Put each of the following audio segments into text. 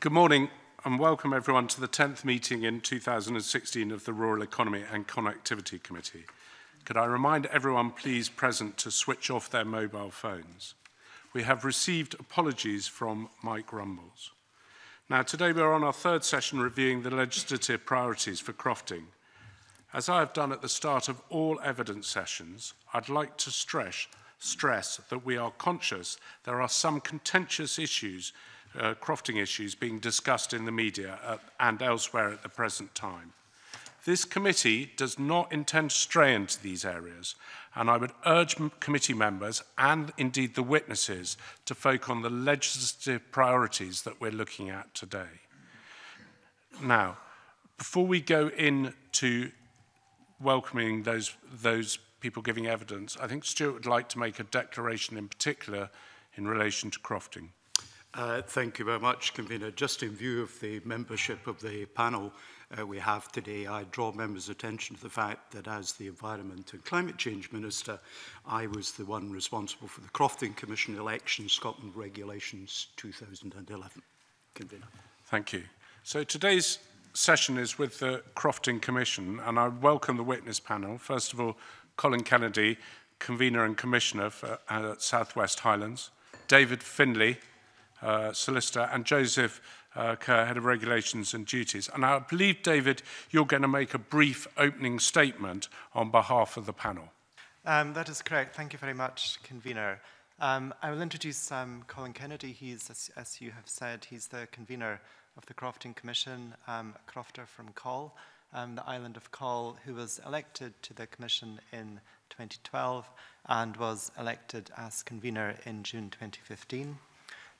good morning and welcome everyone to the 10th meeting in 2016 of the Rural Economy and Connectivity Committee. Could I remind everyone please present to switch off their mobile phones? We have received apologies from Mike Rumbles. Now today we're on our third session reviewing the legislative priorities for crofting. As I have done at the start of all evidence sessions, I'd like to stress stress that we are conscious there are some contentious issues, uh, crofting issues, being discussed in the media at, uh, and elsewhere at the present time. This committee does not intend to stray into these areas, and I would urge committee members and indeed the witnesses to focus on the legislative priorities that we're looking at today. Now, before we go into welcoming those, those people giving evidence. I think Stuart would like to make a declaration in particular in relation to crofting. Uh, thank you very much, Convener. Just in view of the membership of the panel uh, we have today, I draw members' attention to the fact that as the Environment and Climate Change Minister, I was the one responsible for the Crofting Commission election, Scotland Regulations 2011. Convener. Thank you. So today's session is with the Crofting Commission, and I welcome the witness panel. First of all, Colin Kennedy, Convener and Commissioner for uh, South West Highlands, David Finlay, uh, Solicitor, and Joseph uh, Kerr, Head of Regulations and Duties. And I believe, David, you're going to make a brief opening statement on behalf of the panel. Um, that is correct. Thank you very much, Convener. Um, I will introduce um, Colin Kennedy. He's, as, as you have said, he's the convener of the Crofting Commission, um, a crofter from Col. um, the island of Col, who was elected to the commission in 2012 and was elected as convener in June 2015.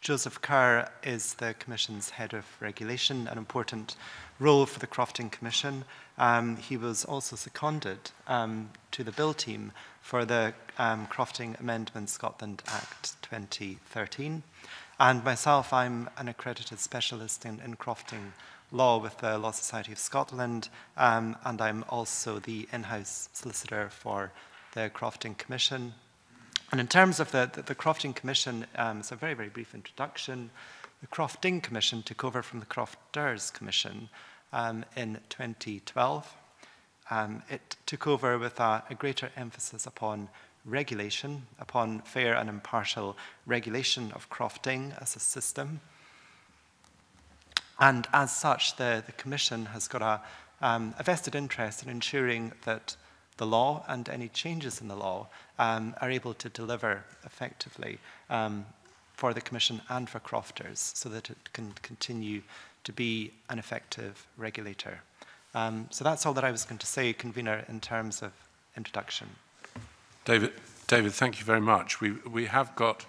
Joseph Kerr is the Commission's head of regulation, an important role for the Crofting Commission. Um, he was also seconded um, to the bill team for the um, Crofting Amendment Scotland Act 2013. And myself, I'm an accredited specialist in, in crofting law with the Law Society of Scotland, um, and I'm also the in-house solicitor for the Crofting Commission. And in terms of the, the, the Crofting Commission, um, it's a very, very brief introduction. The Crofting Commission took over from the Crofters Commission um, in 2012. Um, it took over with a, a greater emphasis upon regulation, upon fair and impartial regulation of crofting as a system, And as such, the, the Commission has got a, um, a vested interest in ensuring that the law and any changes in the law um, are able to deliver effectively um, for the Commission and for crofters so that it can continue to be an effective regulator. Um, so that's all that I was going to say, convener, in terms of introduction. David, David thank you very much. We, we have got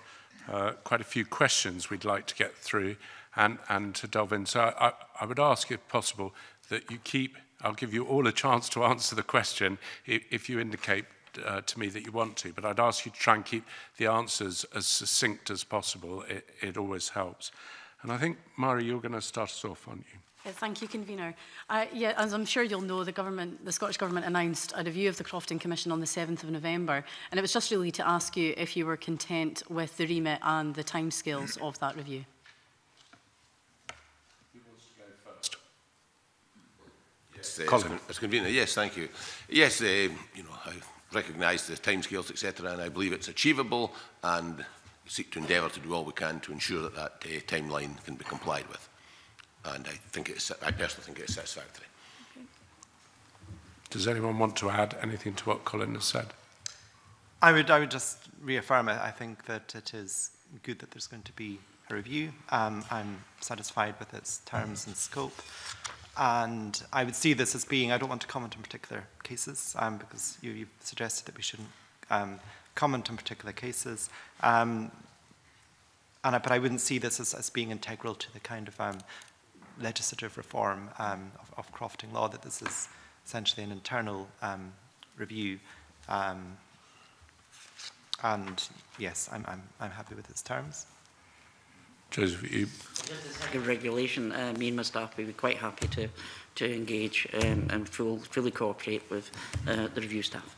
uh, quite a few questions we'd like to get through and, and to delve in. So I, I would ask, if possible, that you keep, I'll give you all a chance to answer the question if, if you indicate uh, to me that you want to, but I'd ask you to try and keep the answers as succinct as possible. It, it always helps. And I think, Mari, you're going to start us off, aren't you? thank you, Convener. Uh, yeah, as I'm sure you'll know, the government, the Scottish Government announced a review of the Crofting Commission on the 7th of November, and it was just really to ask you if you were content with the remit and the timescales of that review. Yes, uh, eh, Colin. As, as convener, yes, thank you. Yes, uh, you know, I recognise the timescales, etc., and I believe it's achievable, and seek to endeavour to do all we can to ensure that that uh, timeline can be complied with. And I think it's, I personally think it's satisfactory. Does anyone want to add anything to what Colin has said? I would, I would just reaffirm, it. I think that it is good that there's going to be a review. Um, I'm satisfied with its terms and scope. And I would see this as being, I don't want to comment on particular cases um, because you, you suggested that we shouldn't um, comment on particular cases. Um, and I, but I wouldn't see this as, as being integral to the kind of um, legislative reform um, of, of crofting law, that this is essentially an internal um, review. Um, and yes, I'm, I'm, I'm happy with its terms. Joseph The regulation, uh, me and my staff we be quite happy to, to engage um, and full, fully cooperate with uh, the review staff.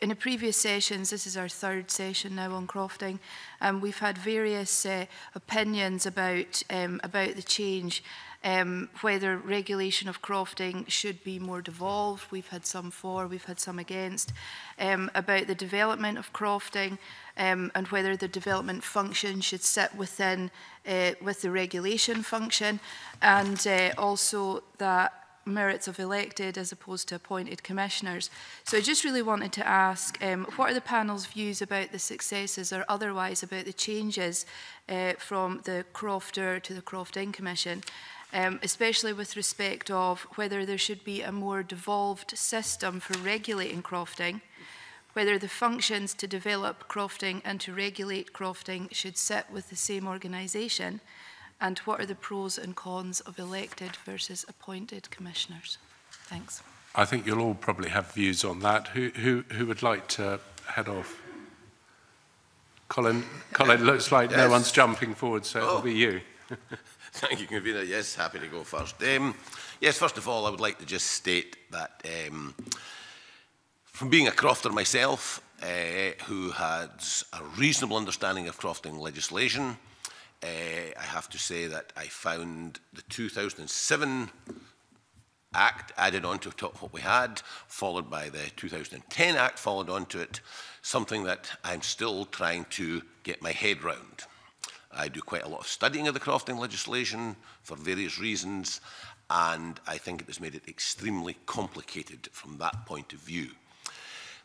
in the previous sessions, this is our third session now on crofting, um, we've had various uh, opinions about, um, about the change, um, whether regulation of crofting should be more devolved. We've had some for, we've had some against, um, about the development of crofting um, and whether the development function should sit within uh, with the regulation function and uh, also that merits of elected as opposed to appointed commissioners. So I just really wanted to ask, um, what are the panel's views about the successes or otherwise about the changes uh, from the Crofter to the Croft Inn Commission, um, especially with respect of whether there should be a more devolved system for regulating crofting, whether the functions to develop crofting and to regulate crofting should sit with the same organisation, And what are the pros and cons of elected versus appointed commissioners? Thanks. I think you'll all probably have views on that. Who, who, who would like to head off? Colin, Colin looks like yes. no one's jumping forward, so oh. it'll be oh. you. Thank you, Convener. Yes, happy to go first. Um, yes, first of all, I would like to just state that um, from being a crofter myself, uh, who has a reasonable understanding of crofting legislation, uh, I have to say that I found the 2007 Act added on to top what we had, followed by the 2010 Act followed on to it, something that I'm still trying to get my head round. I do quite a lot of studying of the crofting legislation for various reasons, and I think it has made it extremely complicated from that point of view.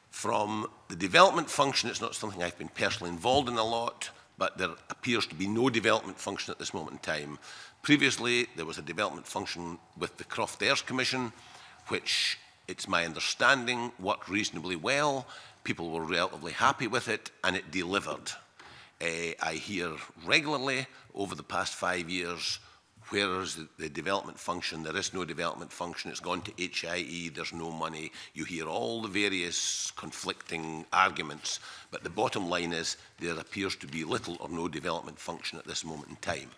From the development function, it's not something I've been personally involved in a lot, but there appears to be no development function at this moment in time. Previously, there was a development function with the Croft Airs Commission, which it's my understanding worked reasonably well. People were relatively happy with it, and it delivered. Uh, I hear regularly over the past five years where is the development function? There is no development function. It's gone to HIE. There's no money. You hear all the various conflicting arguments. But the bottom line is there appears to be little or no development function at this moment in time.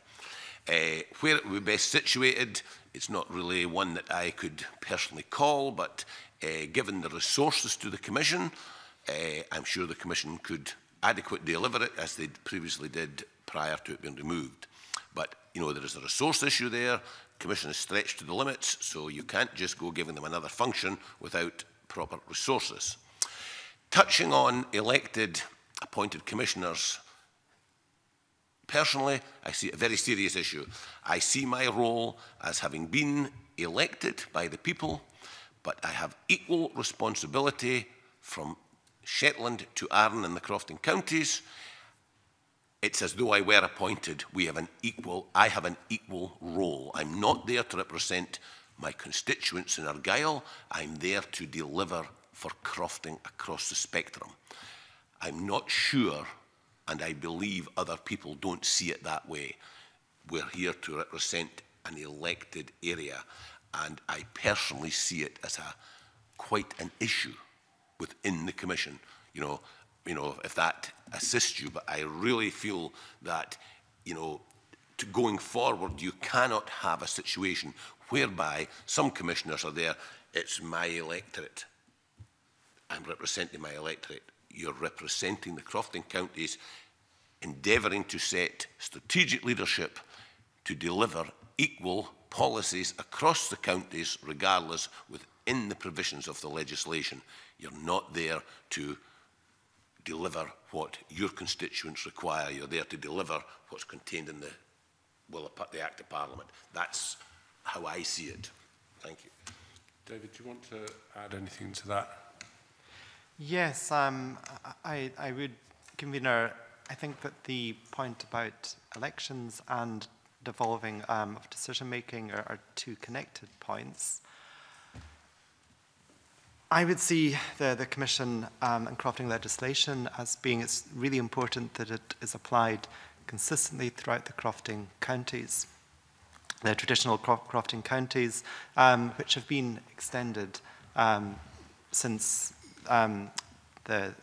Uh, where it would be best situated, it's not really one that I could personally call, but uh, given the resources to the Commission, uh, I'm sure the Commission could adequately deliver it as they previously did prior to it being removed. But you know, there is a resource issue there. Commission is stretched to the limits, so you can't just go giving them another function without proper resources. Touching on elected appointed commissioners, personally, I see a very serious issue. I see my role as having been elected by the people, but I have equal responsibility from Shetland to Arran and the Crofton counties it's as though I were appointed. We have an equal, I have an equal role. I'm not there to represent my constituents in Argyll. I'm there to deliver for crofting across the spectrum. I'm not sure, and I believe other people don't see it that way. We're here to represent an elected area, and I personally see it as a quite an issue within the Commission. You know, you know, if that assists you. But I really feel that, you know, to going forward, you cannot have a situation whereby some commissioners are there, it's my electorate. I'm representing my electorate. You're representing the Crofton counties, endeavouring to set strategic leadership to deliver equal policies across the counties, regardless within the provisions of the legislation. You're not there to deliver what your constituents require. You're there to deliver what's contained in the will of the Act of Parliament. That's how I see it. Thank you. David, do you want to add anything to that? Yes, um, I, I would, Convener, I think that the point about elections and devolving um, of decision making are, are two connected points. I would see the, the Commission um, and crafting legislation as being it's really important that it is applied consistently throughout the crafting counties. The traditional crafting counties, um, which have been extended um, since um, the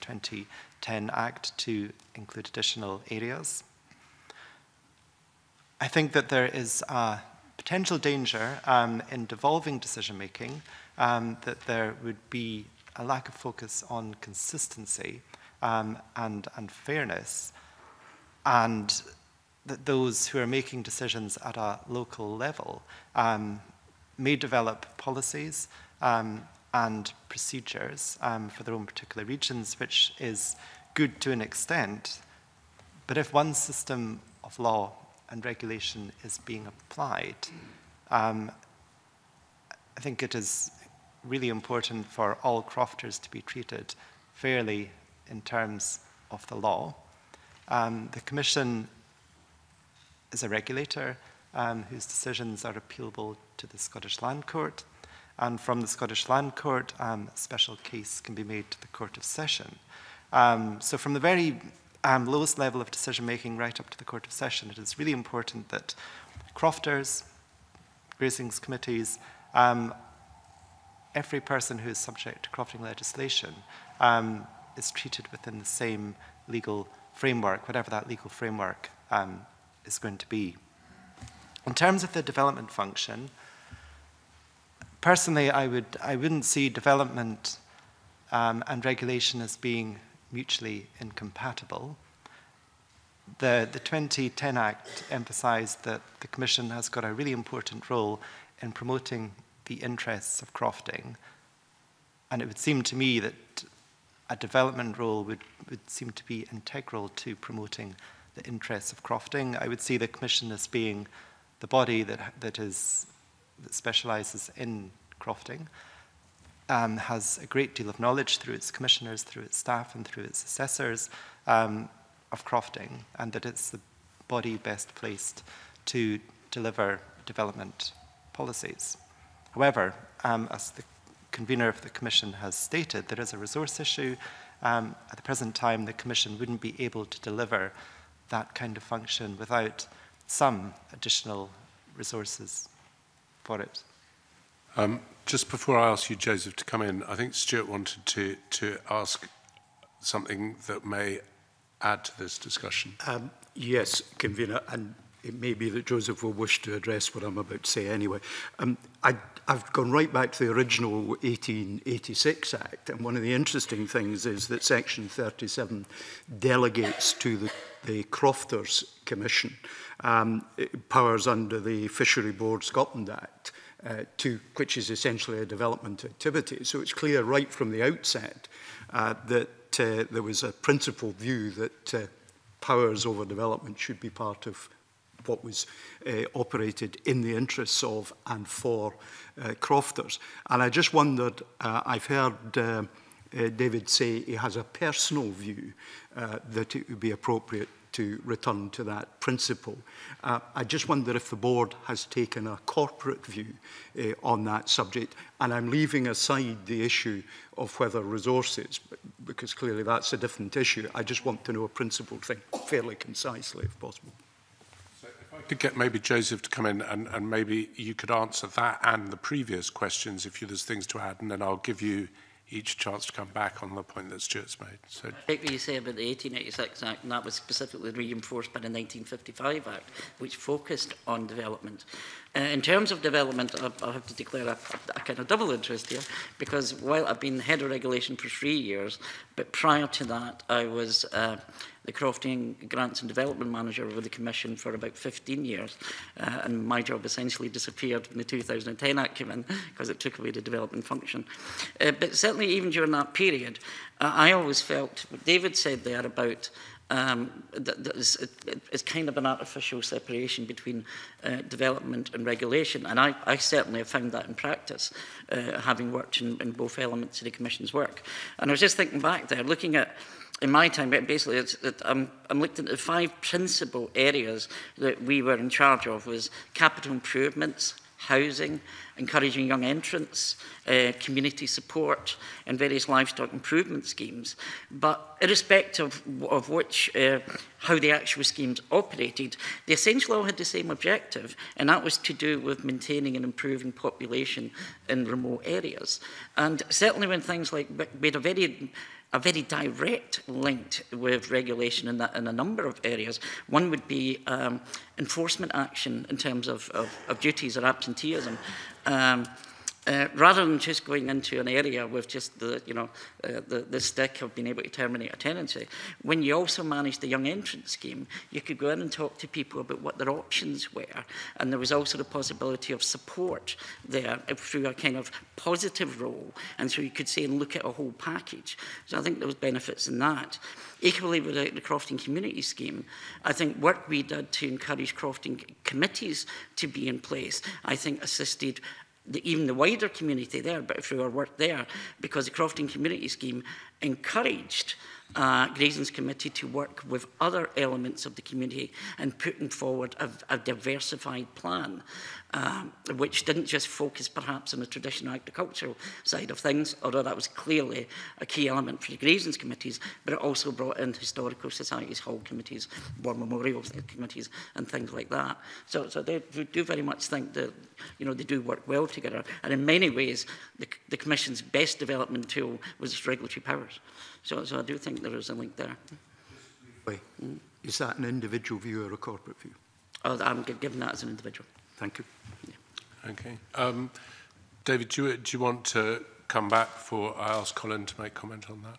2010 Act to include additional areas. I think that there is a potential danger um, in devolving decision making um, that there would be a lack of focus on consistency um, and, and fairness, and that those who are making decisions at a local level um, may develop policies um, and procedures um, for their own particular regions, which is good to an extent. But if one system of law and regulation is being applied, um, I think it is really important for all crofters to be treated fairly in terms of the law. Um, the Commission is a regulator um, whose decisions are appealable to the Scottish Land Court. And from the Scottish Land Court, um, a special case can be made to the Court of Session. Um, so from the very um, lowest level of decision making right up to the Court of Session, it is really important that crofters, grazing committees, um, every person who is subject to crofting legislation um, is treated within the same legal framework, whatever that legal framework um, is going to be. In terms of the development function, personally, I, would, I wouldn't see development um, and regulation as being mutually incompatible. The, the 2010 Act emphasised that the Commission has got a really important role in promoting the interests of crofting. And it would seem to me that a development role would, would seem to be integral to promoting the interests of crofting. I would see the Commission as being the body that, that, is, that specializes in crofting, um, has a great deal of knowledge through its commissioners, through its staff, and through its assessors um, of crofting, and that it's the body best placed to deliver development policies. However, um, as the convener of the Commission has stated, there is a resource issue. Um, at the present time, the Commission wouldn't be able to deliver that kind of function without some additional resources for it. Um, just before I ask you, Joseph, to come in, I think Stuart wanted to, to ask something that may add to this discussion. Um, yes, convener, and it may be that Joseph will wish to address what I'm about to say anyway. Um, I, I've gone right back to the original 1886 Act, and one of the interesting things is that Section 37 delegates to the, the Crofters Commission um, powers under the Fishery Board Scotland Act, uh, to, which is essentially a development activity. So it's clear right from the outset uh, that uh, there was a principal view that uh, powers over development should be part of what was uh, operated in the interests of and for uh, crofters. And I just wondered, uh, I've heard uh, uh, David say he has a personal view uh, that it would be appropriate to return to that principle. Uh, I just wonder if the board has taken a corporate view uh, on that subject, and I'm leaving aside the issue of whether resources, because clearly that's a different issue. I just want to know a principled thing fairly concisely, if possible could get maybe Joseph to come in and, and maybe you could answer that and the previous questions if you, there's things to add, and then I'll give you each chance to come back on the point that Stuart's made. So, I think what you say about the 1886 Act, and that was specifically reinforced by the 1955 Act, which focused on development. Uh, in terms of development, I, I have to declare a, a kind of double interest here, because while I've been head of regulation for three years, but prior to that, I was uh, the Crofting Grants and Development Manager with the Commission for about 15 years, uh, and my job essentially disappeared when the 2010 Act came in because it took away the development function. Uh, but certainly, even during that period, uh, I always felt what David said there about Um, that, that is, it, it, it's kind of an artificial separation between uh, development and regulation. And I, I certainly have found that in practice, uh, having worked in, in both elements of the Commission's work. And I was just thinking back there, looking at in my time, basically, it's, it, I'm, I'm looking at the five principal areas that we were in charge of was capital improvements, housing, encouraging young entrants, uh, community support, and various livestock improvement schemes. But irrespective of, of which, uh, how the actual schemes operated, they essentially all had the same objective, and that was to do with maintaining and improving population in remote areas. And certainly when things like, made a very a very direct link with regulation in, that, in a number of areas. One would be um, enforcement action in terms of, of, of duties or absenteeism. Um, uh, rather than just going into an area with just the, you know, uh, the, the stick of being able to terminate a tenancy, when you also manage the young entrance scheme, you could go in and talk to people about what their options were. And there was also the possibility of support there through a kind of positive role. And so you could say and look at a whole package. So I think there was benefits in that. Equally with the Crofting Community Scheme, I think work we did to encourage crofting committees to be in place, I think assisted the, even the wider community there, but through our work there, because the Crofting Community Scheme encouraged uh, Grayson's Committee to work with other elements of the community and putting forward a, a diversified plan um, which didn't just focus perhaps on the traditional agricultural side of things, although that was clearly a key element for the Grievance Committees, but it also brought in historical societies, hall committees, war memorial committees, and things like that. So, so they do very much think that you know, they do work well together. And in many ways, the, the Commission's best development tool was its regulatory powers. So, so I do think there is a link there. Mm. Is that an individual view or a corporate view? Oh, I'm given that as an individual. Thank you. Okay. Um, David, do you, do you want to come back for I ask Colin to make comment on that?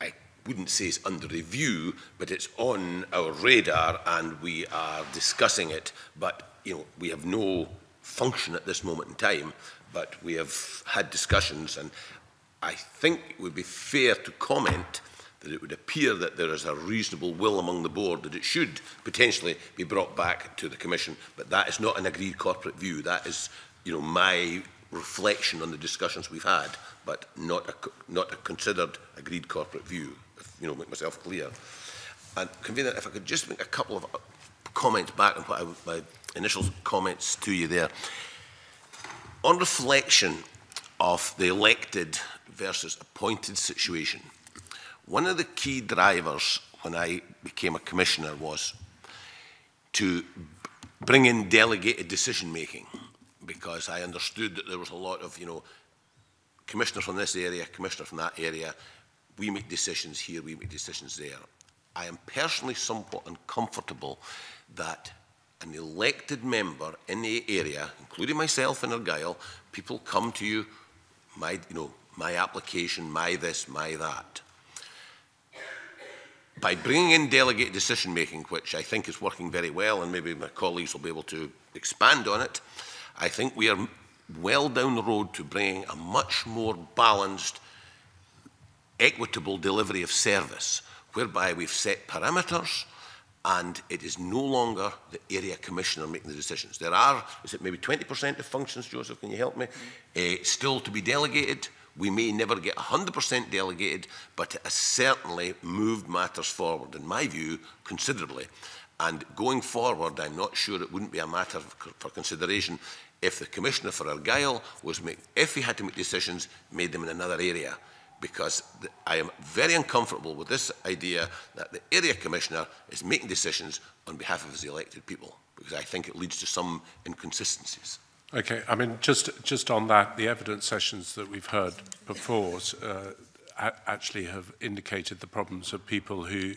I wouldn't say is under review, but it's on our radar and we are discussing it. But, you know, we have no function at this moment in time, but we have had discussions and I think it would be fair to comment that it would appear that there is a reasonable will among the board that it should potentially be brought back to the Commission, but that is not an agreed corporate view. That is you know, my reflection on the discussions we've had, but not a, not a considered agreed corporate view, if, you know, make myself clear. And convey that if I could just make a couple of uh, comments back on what I, my initial comments to you there. On reflection of the elected versus appointed situation, one of the key drivers when I became a commissioner was to bring in delegated decision making because I understood that there was a lot of, you know, commissioner from this area, commissioner from that area. We make decisions here, we make decisions there. I am personally somewhat uncomfortable that an elected member in the area, including myself and Argyll, people come to you, my, you know, my application, my this, my that. By bringing in delegate decision making, which I think is working very well, and maybe my colleagues will be able to expand on it, I think we are well down the road to bringing a much more balanced, equitable delivery of service, whereby we've set parameters and it is no longer the area commissioner making the decisions. There are, is it maybe 20% of functions, Joseph, can you help me, mm. uh, still to be delegated. We may never get 100% delegated, but it has certainly moved matters forward, in my view, considerably. And going forward, I'm not sure it wouldn't be a matter for consideration if the commissioner for Argyll was make, if he had to make decisions, made them in another area. Because the, I am very uncomfortable with this idea that the area commissioner is making decisions on behalf of his elected people, because I think it leads to some inconsistencies. Okay, I mean, just just on that, the evidence sessions that we've heard before uh, actually have indicated the problems of people who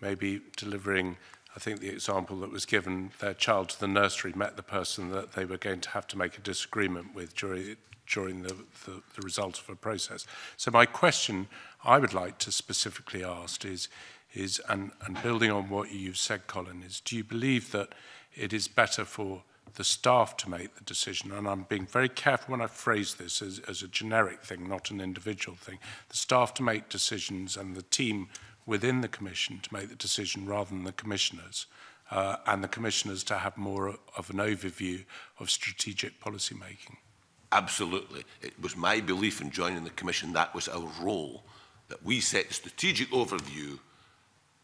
may be delivering I think the example that was given, their child to the nursery met the person that they were going to have to make a disagreement with during, during the, the, the result of a process. So my question I would like to specifically ask is, is and, and building on what you've said, Colin, is do you believe that it is better for the staff to make the decision, and I'm being very careful when I phrase this as, as a generic thing, not an individual thing, the staff to make decisions and the team within the Commission to make the decision rather than the Commissioners, uh, and the Commissioners to have more of an overview of strategic policy making? Absolutely. It was my belief in joining the Commission that was our role, that we set strategic overview,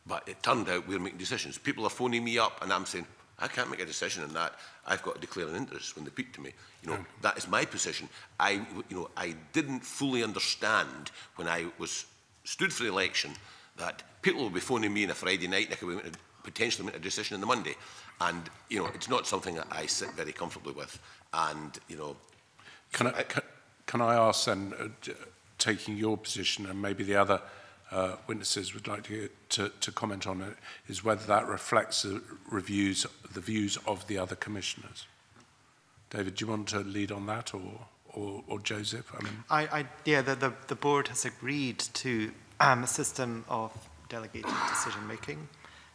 but it turned out we were making decisions. People are phoning me up and I'm saying, I can't make a decision on that. I've got to declare an interest when they speak to me. You know, yeah. that is my position. I, you know, I didn't fully understand when I was stood for the election that people will be phoning me on a Friday night and I could be potentially making a decision on the Monday. And, you know, it's not something that I sit very comfortably with. And, you know... Can I, can, can I ask then, uh, taking your position and maybe the other uh, witnesses would like to, to, to comment on it, is whether that reflects the, reviews, the views of the other commissioners. David, do you want to lead on that or, or, or Joseph? I mean, I, I, yeah, the, the, the board has agreed to um, a system of delegated decision making,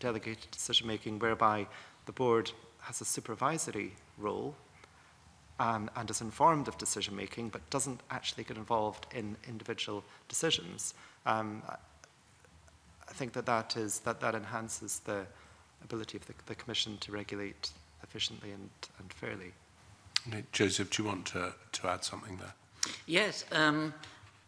delegated decision making, whereby the board has a supervisory role um, and is informed of decision making but doesn't actually get involved in individual decisions. Um, I think that that, is, that, that enhances the ability of the, the Commission to regulate efficiently and, and fairly. Joseph, do you want to, to add something there? Yes. Um,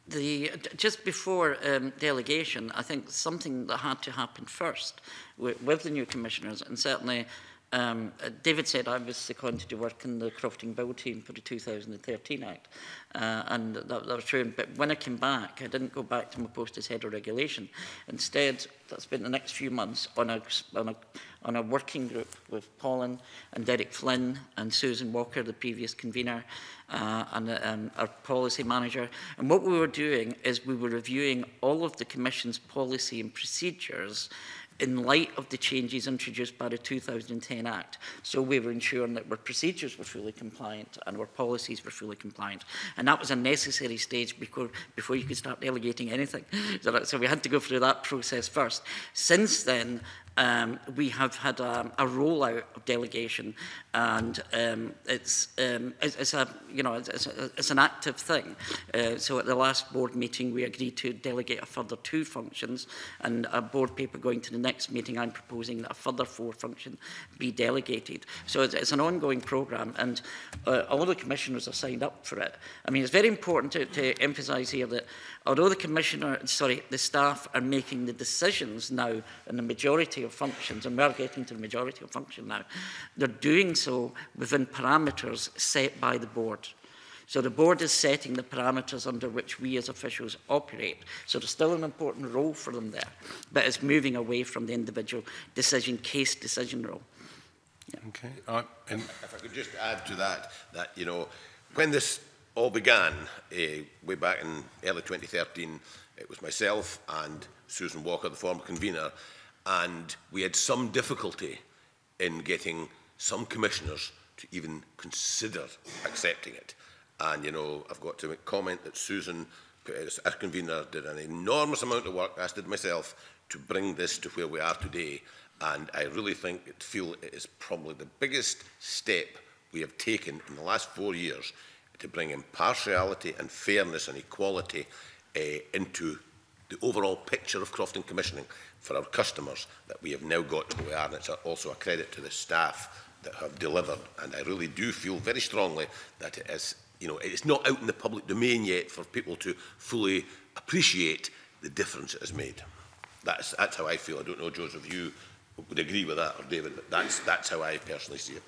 the, just before um, delegation, I think something that had to happen first with, with the new commissioners, and certainly Um, David said I was seconded to work in the Crofting Bill team for the 2013 Act, uh, and that, that was true. But when I came back, I didn't go back to my post as head of regulation. Instead, I spent the next few months on a, on a, on a working group with Colin and Derek Flynn and Susan Walker, the previous convener, uh, and um, our policy manager. And what we were doing is we were reviewing all of the Commission's policy and procedures in light of the changes introduced by the 2010 Act. So we were ensuring that our procedures were fully compliant and our policies were fully compliant. And that was a necessary stage before, before you could start delegating anything. So, that, so we had to go through that process first. Since then, um, we have had a, a rollout of delegation, and um, it's, um, it's, it's a you know it's, it's an active thing. Uh, so at the last board meeting, we agreed to delegate a further two functions, and a board paper going to the next meeting, I'm proposing that a further four function be delegated. So it's, it's an ongoing programme, and uh, all the commissioners are signed up for it. I mean, it's very important to, to emphasise here that Although the commissioner, sorry, the staff are making the decisions now in the majority of functions, and we're getting to the majority of function now, they're doing so within parameters set by the board. So the board is setting the parameters under which we as officials operate. So there's still an important role for them there, but it's moving away from the individual decision, case decision role. Yeah. Okay. Uh, and if I could just add to that, that, you know, when this all began uh, way back in early 2013. It was myself and Susan Walker, the former convener, and we had some difficulty in getting some commissioners to even consider accepting it. And, you know, I've got to comment that Susan, as convener, did an enormous amount of work, as did myself, to bring this to where we are today. And I really think, feel it is probably the biggest step we have taken in the last four years to bring impartiality and fairness and equality uh, into the overall picture of Crofton Commissioning for our customers that we have now got to where we are. And it's also a credit to the staff that have delivered. And I really do feel very strongly that it is, you know, it's not out in the public domain yet for people to fully appreciate the difference it has made. That's, that's how I feel. I don't know, Joseph, you would agree with that or David, but that's, that's how I personally see it.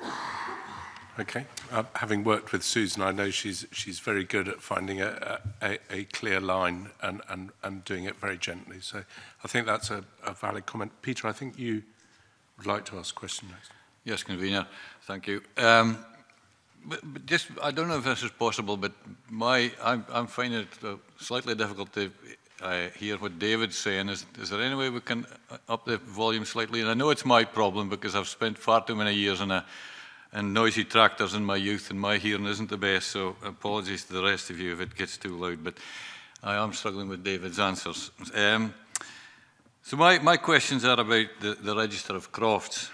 Okay. Uh, having worked with Susan, I know she's she's very good at finding a, a, a clear line and, and, and doing it very gently. So I think that's a, a valid comment. Peter, I think you would like to ask a question next. Yes, convener. Thank you. Um, but, but just, I don't know if this is possible, but my I'm, I'm finding it uh, slightly difficult to I uh, hear what David's saying. Is, is there any way we can uh, up the volume slightly? And I know it's my problem because I've spent far too many years in a and noisy tractors in my youth, and my hearing isn't the best, so apologies to the rest of you if it gets too loud, but I am struggling with David's answers. Um, so my, my questions are about the, the Register of Crofts.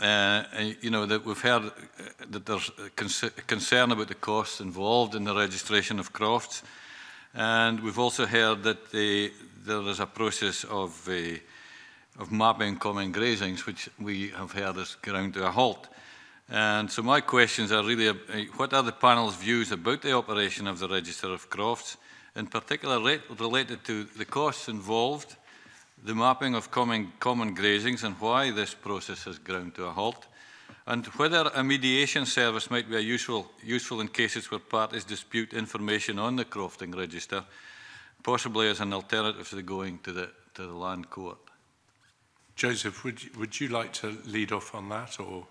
Uh, you know, that we've heard uh, that there's concern about the costs involved in the registration of crofts, and we've also heard that the, there is a process of, uh, of mapping common grazings, which we have heard is ground to a halt. And so my questions are really, uh, uh, what are the panel's views about the operation of the Register of Crofts, in particular related to the costs involved, the mapping of common, common grazings and why this process has ground to a halt, and whether a mediation service might be useful, useful in cases where parties dispute information on the crofting register, possibly as an alternative to going to the, to the land court. Joseph, would you, would you like to lead off on that? or?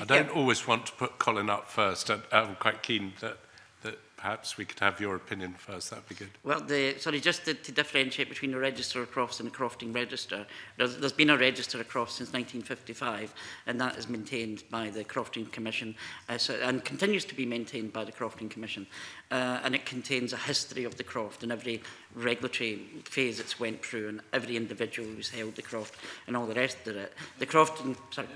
I don't yeah. always want to put Colin up first. I, I'm quite keen that, that perhaps we could have your opinion first. That'd be good. Well, the, sorry, just to, to differentiate between a register of crofts and a crofting register. There's, there's been a register of crofts since 1955, and that is maintained by the Crofting Commission uh, so, and continues to be maintained by the Crofting Commission. Uh, and it contains a history of the croft and every regulatory phase it's went through and every individual who's held the croft and all the rest of it. The Crofting... Sorry,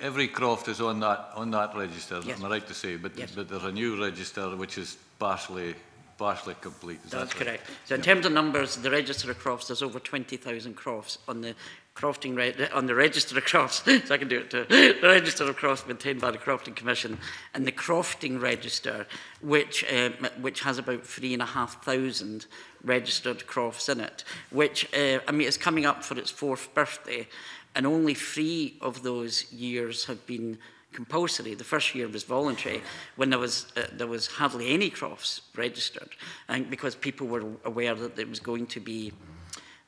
every croft is on that on that register. Yes. Am I right to say? But yes. but there's a new register which is partially partially complete. Is That's that right? correct. So in yeah. terms of numbers, the register of crofts, there's over 20,000 crofts on the crofting on the register of crofts. so I can do it too. the register of crofts maintained by the Crofting Commission and the crofting register, which um, which has about three and a half thousand registered crofts in it, which uh, I mean it's coming up for its fourth birthday and only three of those years have been compulsory. The first year was voluntary when there was, uh, there was hardly any crofts registered and because people were aware that it was going to be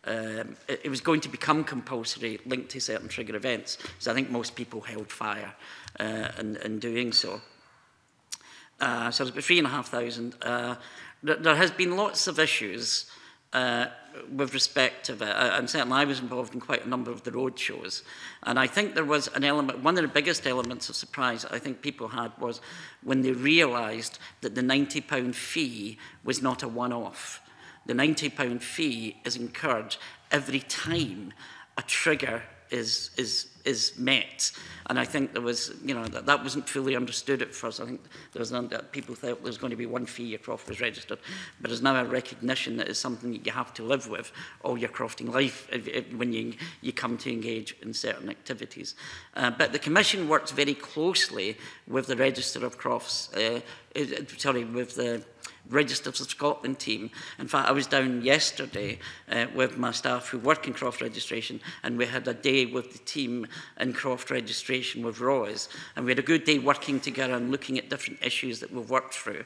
um, it, it was going to become compulsory linked to certain trigger events. So I think most people held fire uh, in, in doing so. Uh, so there's about three and a half thousand. Uh, there, there has been lots of issues uh, uh, with respect to it. I, I'm certain I was involved in quite a number of the road shows. And I think there was an element, one of the biggest elements of surprise I think people had was when they realised that the £90 fee was not a one-off. The £90 fee is incurred every time a trigger is, is, is met. And I think there was, you know, that, that wasn't fully understood at first. I think there was none, that people thought there was going to be one fee your croft was registered. But there's now a recognition that it's something that you have to live with all your crofting life if, if, when you, you come to engage in certain activities. Uh, but the Commission works very closely with the Register of Crofts, uh, uh sorry, with the Registers of Scotland team. In fact, I was down yesterday uh, with my staff who work in croft registration and we had a day with the team in croft registration with ROIS and we had a good day working together and looking at different issues that we've worked through.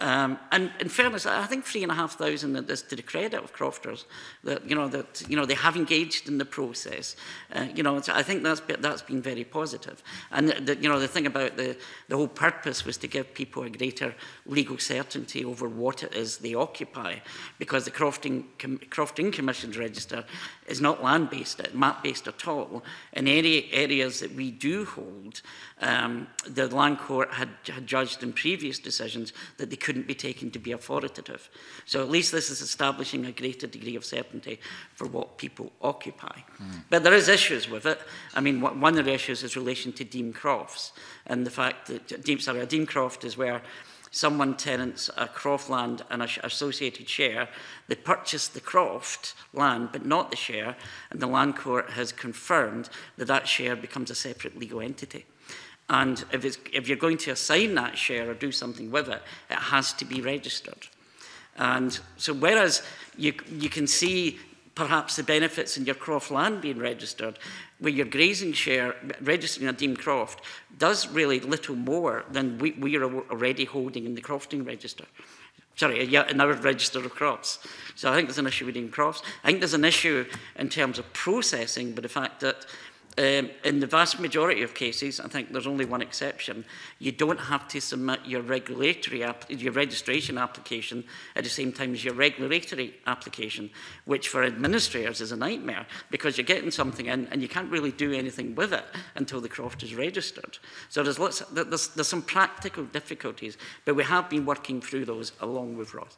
Um, and in fairness, I think three and a half thousand this to the credit of crofters that you know that you know they have engaged in the process. Uh, you know, so I think that's that's been very positive. And the, you know the thing about the the whole purpose was to give people a greater legal certainty over what it is they occupy, because the crofting com, crofting commissions register is not land-based, map-based at all. In any areas that we do hold, um, the Land Court had, had judged in previous decisions that they couldn't be taken to be authoritative. So at least this is establishing a greater degree of certainty for what people occupy. Mm. But there is issues with it. I mean, one of the issues is relation to Dean Crofts and the fact that, Dean, sorry, Dean Croft is where someone tenants a croft land and an associated share. They purchased the croft land, but not the share, and the Land Court has confirmed that that share becomes a separate legal entity. And if, it's, if you're going to assign that share or do something with it, it has to be registered. And so whereas you, you can see perhaps the benefits in your croft land being registered, where your grazing share, registering a deemed croft, does really little more than we, we are already holding in the crofting register. Sorry, yet another register of crops. So I think there's an issue with deemed crofts. I think there's an issue in terms of processing, but the fact that Um, in the vast majority of cases, I think there's only one exception, you don't have to submit your regulatory your registration application at the same time as your regulatory application, which for administrators is a nightmare because you're getting something in and you can't really do anything with it until the croft is registered. So there's, lots, there's, there's some practical difficulties, but we have been working through those along with Ross.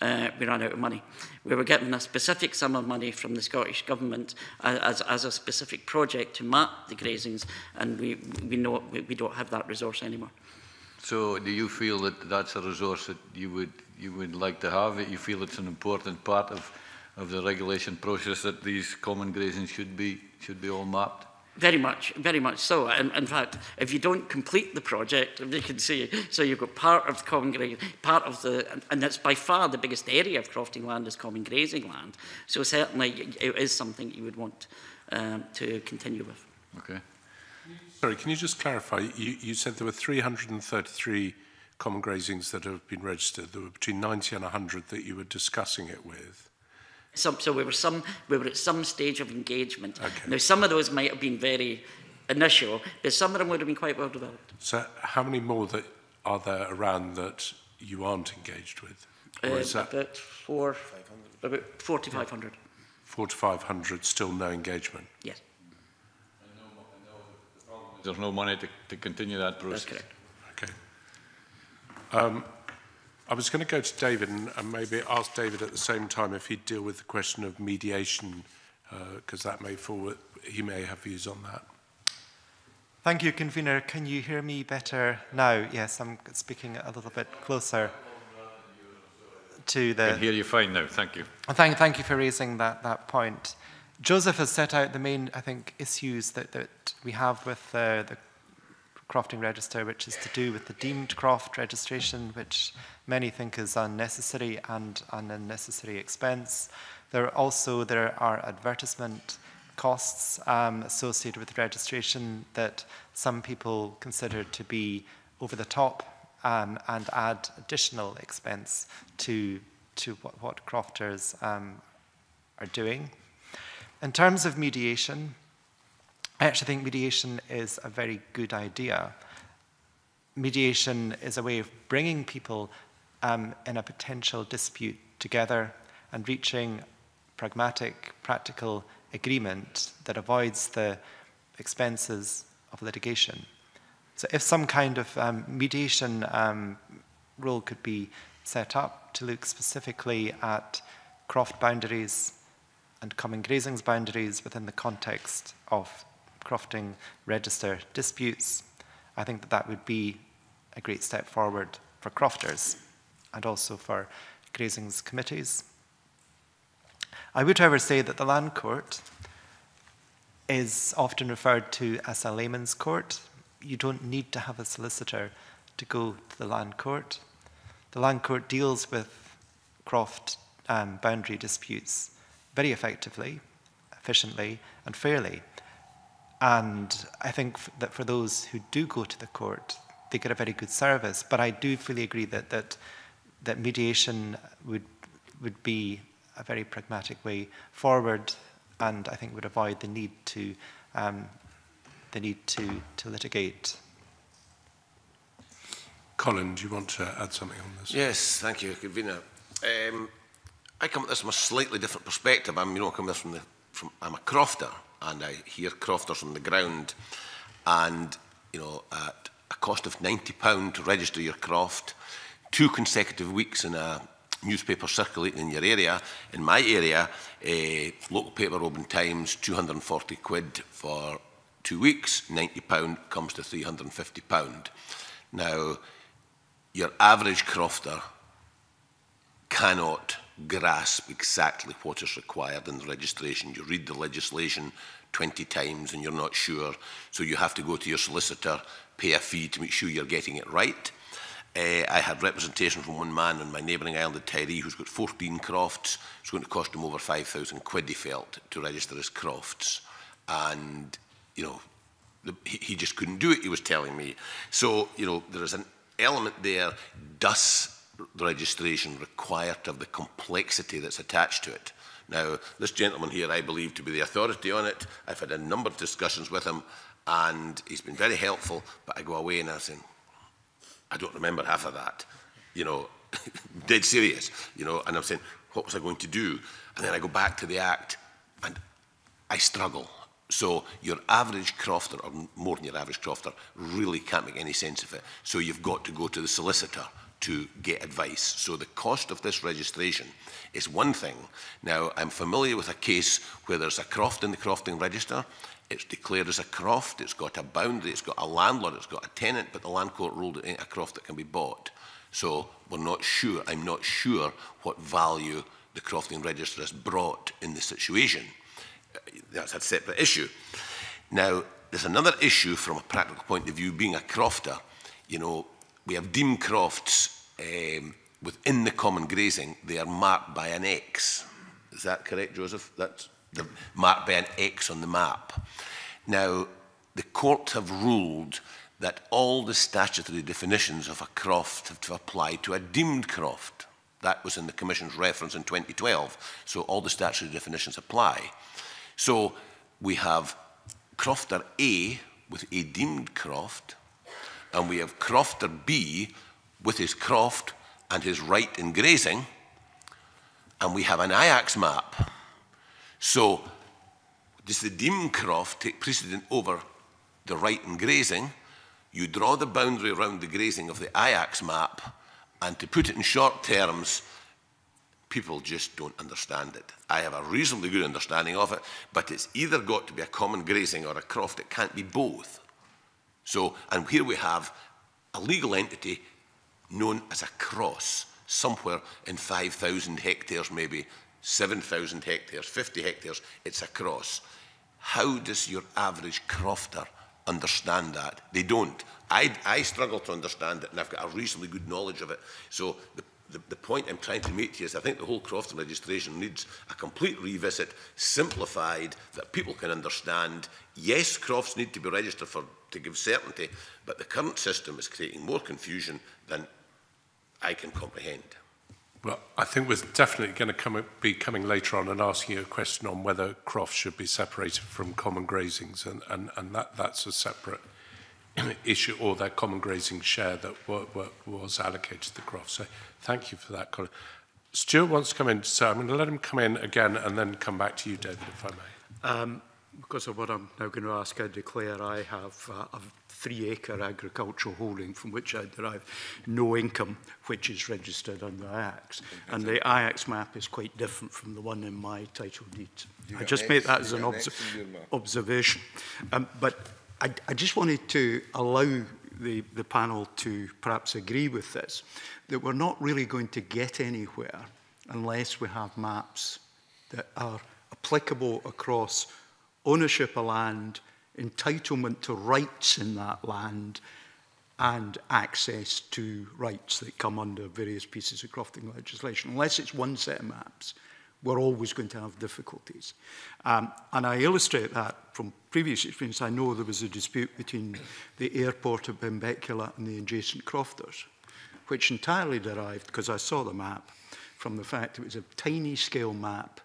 uh, we ran out of money. We were given a specific sum of money from the Scottish Government as, as a specific project to map the grazings and we, we, know, we, we don't have that resource anymore. So do you feel that that's a resource that you would, you would like to have? You feel it's an important part of, of the regulation process that these common grazing should be, should be all mapped? Very much, very much so. In, in fact, if you don't complete the project, you can see, so you've got part of the common grazing, part of the, and that's by far the biggest area of crofting land is common grazing land. So certainly it is something you would want um, to continue with. Okay. Sorry, can you just clarify? You, you said there were 333 common grazings that have been registered. There were between 90 and 100 that you were discussing it with. So, so we were some we were at some stage of engagement. Okay. Now some of those might have been very initial, but some of them would have been quite well developed. So how many more that are there around that you aren't engaged with? Or uh, is um, that about four, 500. about 4,500. 4,500 still no engagement. Yes there's no money to, to continue that process. That's correct. Okay. Um, I was going to go to David and, and maybe ask David at the same time if he'd deal with the question of mediation, because uh, that may forward, he may have views on that. Thank you, convener. Can you hear me better now? Yes, I'm speaking a little bit closer to the... I can hear you fine now, thank you. Thank, thank you for raising that, that point. Joseph has set out the main, I think, issues that, that we have with uh, the crofting register, which is to do with the deemed croft registration, which many think is unnecessary and an unnecessary expense. There are also there are advertisement costs um, associated with registration that some people consider to be over the top um, and add additional expense to to what, what crofters um, are doing. In terms of mediation, I actually think mediation is a very good idea. Mediation is a way of bringing people um, in a potential dispute together and reaching pragmatic, practical agreement that avoids the expenses of litigation. So if some kind of um, mediation um, rule could be set up to look specifically at croft boundaries, and common grazing's boundaries within the context of crofting register disputes, I think that that would be a great step forward for crofters and also for grazing's committees. I would, however, say that the Land Court is often referred to as a layman's court. You don't need to have a solicitor to go to the Land Court. The Land Court deals with croft um, boundary disputes very effectively, efficiently, and fairly. And I think that for those who do go to the court, they get a very good service. But I do fully agree that that, that mediation would would be a very pragmatic way forward, and I think would avoid the need to um, the need to to litigate. Colin, do you want to add something on this? Yes, thank you, Convener. Um, I come at this from a slightly different perspective. I'm, you know, I come this from the, from, I'm a crofter and I hear crofters on the ground and, you know, at a cost of £90 to register your croft, two consecutive weeks in a newspaper circulating in your area. In my area, a local paper, Oban Times, 240 quid for two weeks, £90 comes to £350. Now, your average crofter cannot grasp exactly what is required in the registration. You read the legislation 20 times and you're not sure, so you have to go to your solicitor, pay a fee to make sure you're getting it right. Uh, I had representation from one man on my neighbouring island of Tyree who's got 14 crofts. It's going to cost him over 5,000 quid, he felt, to register his crofts. And, you know, the, he, he just couldn't do it, he was telling me. So, you know, there is an element there. Does registration required of the complexity that's attached to it. Now, this gentleman here, I believe to be the authority on it. I've had a number of discussions with him, and he's been very helpful, but I go away and I say, I don't remember half of that. You know, dead serious, you know, and I'm saying, what was I going to do? And then I go back to the act, and I struggle. So your average crofter, or more than your average crofter, really can't make any sense of it. So you've got to go to the solicitor to get advice. So the cost of this registration is one thing. Now, I'm familiar with a case where there's a croft in the crofting register. It's declared as a croft, it's got a boundary, it's got a landlord, it's got a tenant, but the land court ruled it ain't a croft that can be bought. So we're not sure, I'm not sure what value the crofting register has brought in the situation. That's a separate issue. Now, there's another issue from a practical point of view, being a crofter, you know, we have deem crofts um, within the common grazing, they are marked by an X. Is that correct, Joseph? That's the, marked by an X on the map. Now, the court have ruled that all the statutory definitions of a croft have to apply to a deemed croft. That was in the Commission's reference in 2012, so all the statutory definitions apply. So we have crofter A with a deemed croft, and we have Crofter B with his croft and his right in grazing, and we have an Ajax map. So does the dim croft take precedent over the right in grazing? You draw the boundary around the grazing of the Ajax map, and to put it in short terms, people just don't understand it. I have a reasonably good understanding of it, but it's either got to be a common grazing or a croft. It can't be both. So, and here we have a legal entity known as a cross, somewhere in 5,000 hectares maybe, 7,000 hectares, 50 hectares, it's a cross. How does your average crofter understand that? They don't. I, I struggle to understand it, and I've got a reasonably good knowledge of it. So the, the, the point I'm trying to make here is I think the whole crofter registration needs a complete revisit, simplified, that people can understand. Yes, crofts need to be registered for to give certainty, but the current system is creating more confusion than I can comprehend. Well, I think we're definitely going to come, be coming later on and asking you a question on whether crofts should be separated from common grazings, and, and, and that, that's a separate issue, or that common grazing share that were, were, was allocated to the croft. So thank you for that, Colin. Stuart wants to come in, so I'm going to let him come in again and then come back to you, David, if I may. Um, because of what I'm now going to ask, I declare I have uh, a three acre agricultural holding from which I derive no income, which is registered under IACS. And the IACS map is quite different from the one in my title deed. I just make that as an obs observation. Um, but I, I just wanted to allow the, the panel to perhaps agree with this, that we're not really going to get anywhere unless we have maps that are applicable across ownership of land, entitlement to rights in that land, and access to rights that come under various pieces of crofting legislation. Unless it's one set of maps, we're always going to have difficulties. Um, and I illustrate that from previous experience. I know there was a dispute between the airport of Bembecula and the adjacent crofters, which entirely derived, because I saw the map, from the fact it was a tiny scale map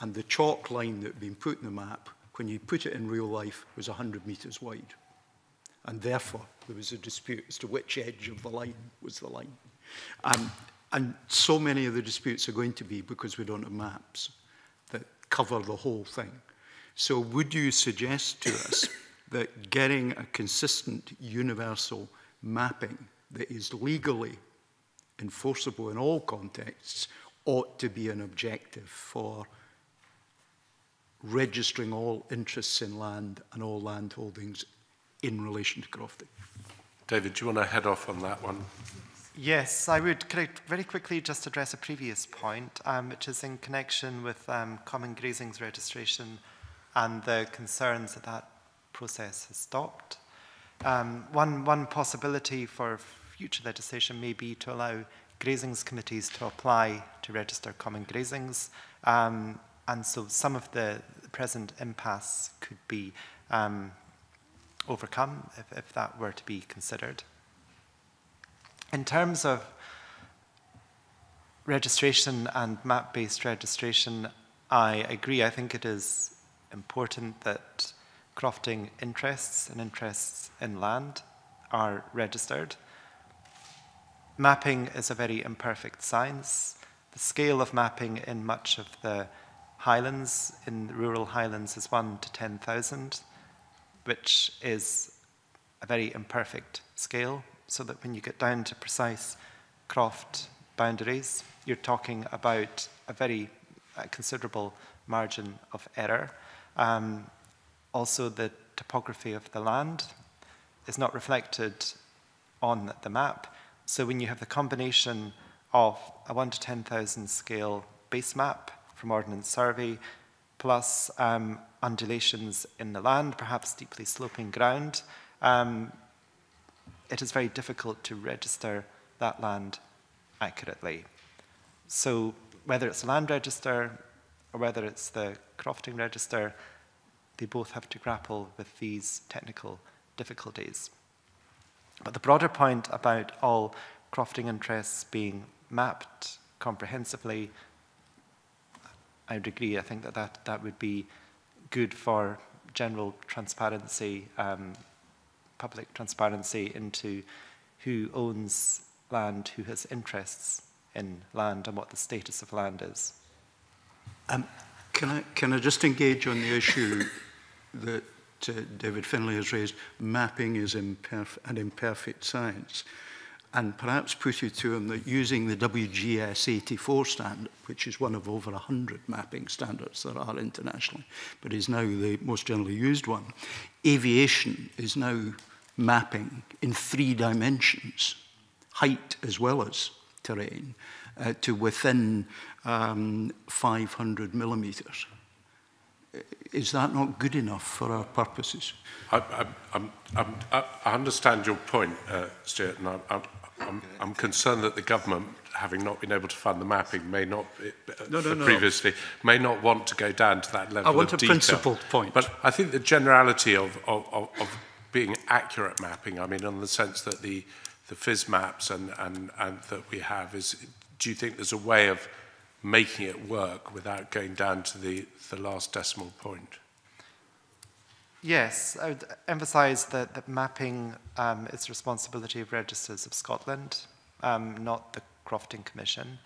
and the chalk line that had been put in the map when you put it in real life, was 100 metres wide. And therefore, there was a dispute as to which edge of the line was the line. Um, and so many of the disputes are going to be because we don't have maps that cover the whole thing. So would you suggest to us that getting a consistent universal mapping that is legally enforceable in all contexts ought to be an objective for registering all interests in land and all land holdings in relation to crofting. David, do you want to head off on that one? Yes, I would. Could I very quickly just address a previous point, um, which is in connection with um, common grazings registration and the concerns that that process has stopped. Um, one, one possibility for future legislation may be to allow grazings committees to apply to register common grazings. Um, and so some of the present impasse could be um, overcome if, if that were to be considered. In terms of registration and map-based registration, I agree. I think it is important that crofting interests and interests in land are registered. Mapping is a very imperfect science. The scale of mapping in much of the highlands, in rural highlands, is 1 to 10,000, which is a very imperfect scale, so that when you get down to precise croft boundaries, you're talking about a very considerable margin of error. Um, also, the topography of the land is not reflected on the map. So when you have the combination of a 1 to 10,000 scale base map from Ordnance Survey, plus um, undulations in the land, perhaps deeply sloping ground, um, it is very difficult to register that land accurately. So whether it's the land register or whether it's the crofting register, they both have to grapple with these technical difficulties. But the broader point about all crofting interests being mapped comprehensively I would agree. I think that that, that would be good for general transparency, um, public transparency into who owns land, who has interests in land and what the status of land is. Um, can, I, can I just engage on the issue that uh, David Finlay has raised? Mapping is imperf an imperfect science and perhaps put it to him that using the WGS 84 standard, which is one of over 100 mapping standards that are internationally, but is now the most generally used one, aviation is now mapping in three dimensions, height as well as terrain, uh, to within um, 500 millimetres. Is that not good enough for our purposes? I, I, I'm, I'm, I understand your point, uh, Stuart, and I, I, I'm, I'm concerned that the government, having not been able to fund the mapping, may not eh, eh, no, no, no. previously may not want to go down to that level. I want of a detail. principled point, but I think the generality of, of, of, of being accurate mapping. I mean, in the sense that the the FIS maps and, and, and that we have is. Do you think there's a way of making it work without going down to the, the last decimal point? Yes, I would emphasize that, that mapping um, is responsibility of Registers of Scotland, um, not the Crofting Commission.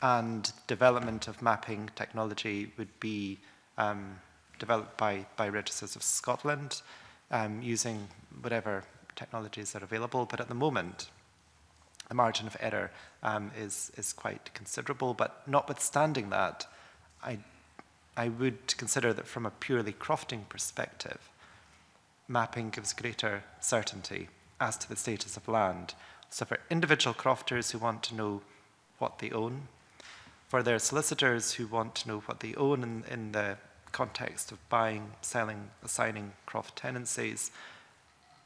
And development of mapping technology would be um, developed by, by Registers of Scotland um, using whatever technologies are available. But at the moment, the margin of error um, is, is quite considerable. But notwithstanding that, I I would consider that from a purely crofting perspective, mapping gives greater certainty as to the status of land. So for individual crofters who want to know what they own, for their solicitors who want to know what they own in, in the context of buying, selling, assigning croft tenancies,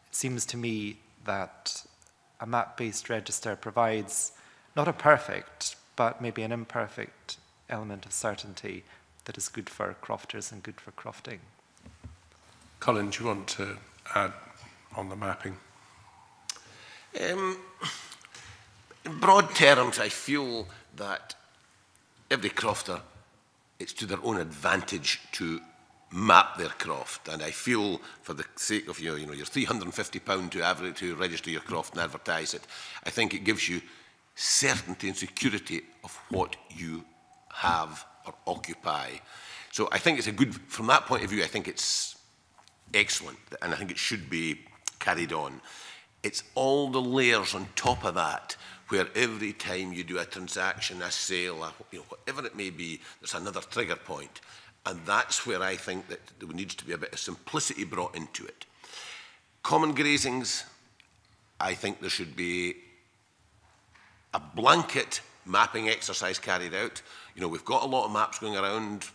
it seems to me that a map-based register provides not a perfect, but maybe an imperfect element of certainty that is good for crofters and good for crofting. Colin, do you want to add on the mapping? Um, in broad terms, I feel that every crofter, it's to their own advantage to map their croft. And I feel, for the sake of your, you know, your £350 to, average, to register your croft and advertise it, I think it gives you certainty and security of what you have or occupy. So I think it's a good, from that point of view, I think it's excellent and I think it should be carried on. It's all the layers on top of that where every time you do a transaction, a sale, a, you know, whatever it may be, there's another trigger point. And that's where I think that there needs to be a bit of simplicity brought into it. Common grazings, I think there should be a blanket mapping exercise carried out You know, we've got a lot of maps going around,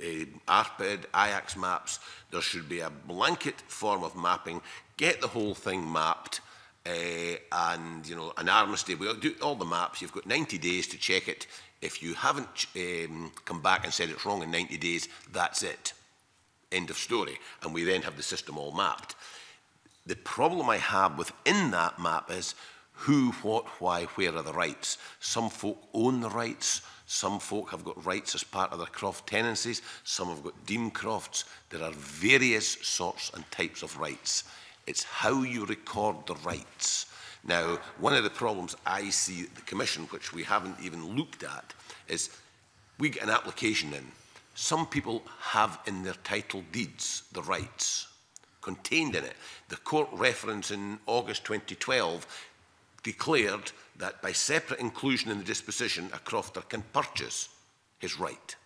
uh, eh, ARPED, Ajax maps. There should be a blanket form of mapping. Get the whole thing mapped. Uh, and you know an armistice. We do all the maps. You've got 90 days to check it. If you haven't um, come back and said it's wrong in 90 days, that's it. End of story. And we then have the system all mapped. The problem I have within that map is who, what, why, where are the rights? Some folk own the rights. Some folk have got rights as part of their croft tenancies, some have got deem crofts. There are various sorts and types of rights. It's how you record the rights. Now, one of the problems I see the Commission, which we haven't even looked at, is we get an application in. Some people have in their title deeds the rights contained in it. The court reference in August 2012 declared that by separate inclusion in the disposition, a crofter can purchase his right.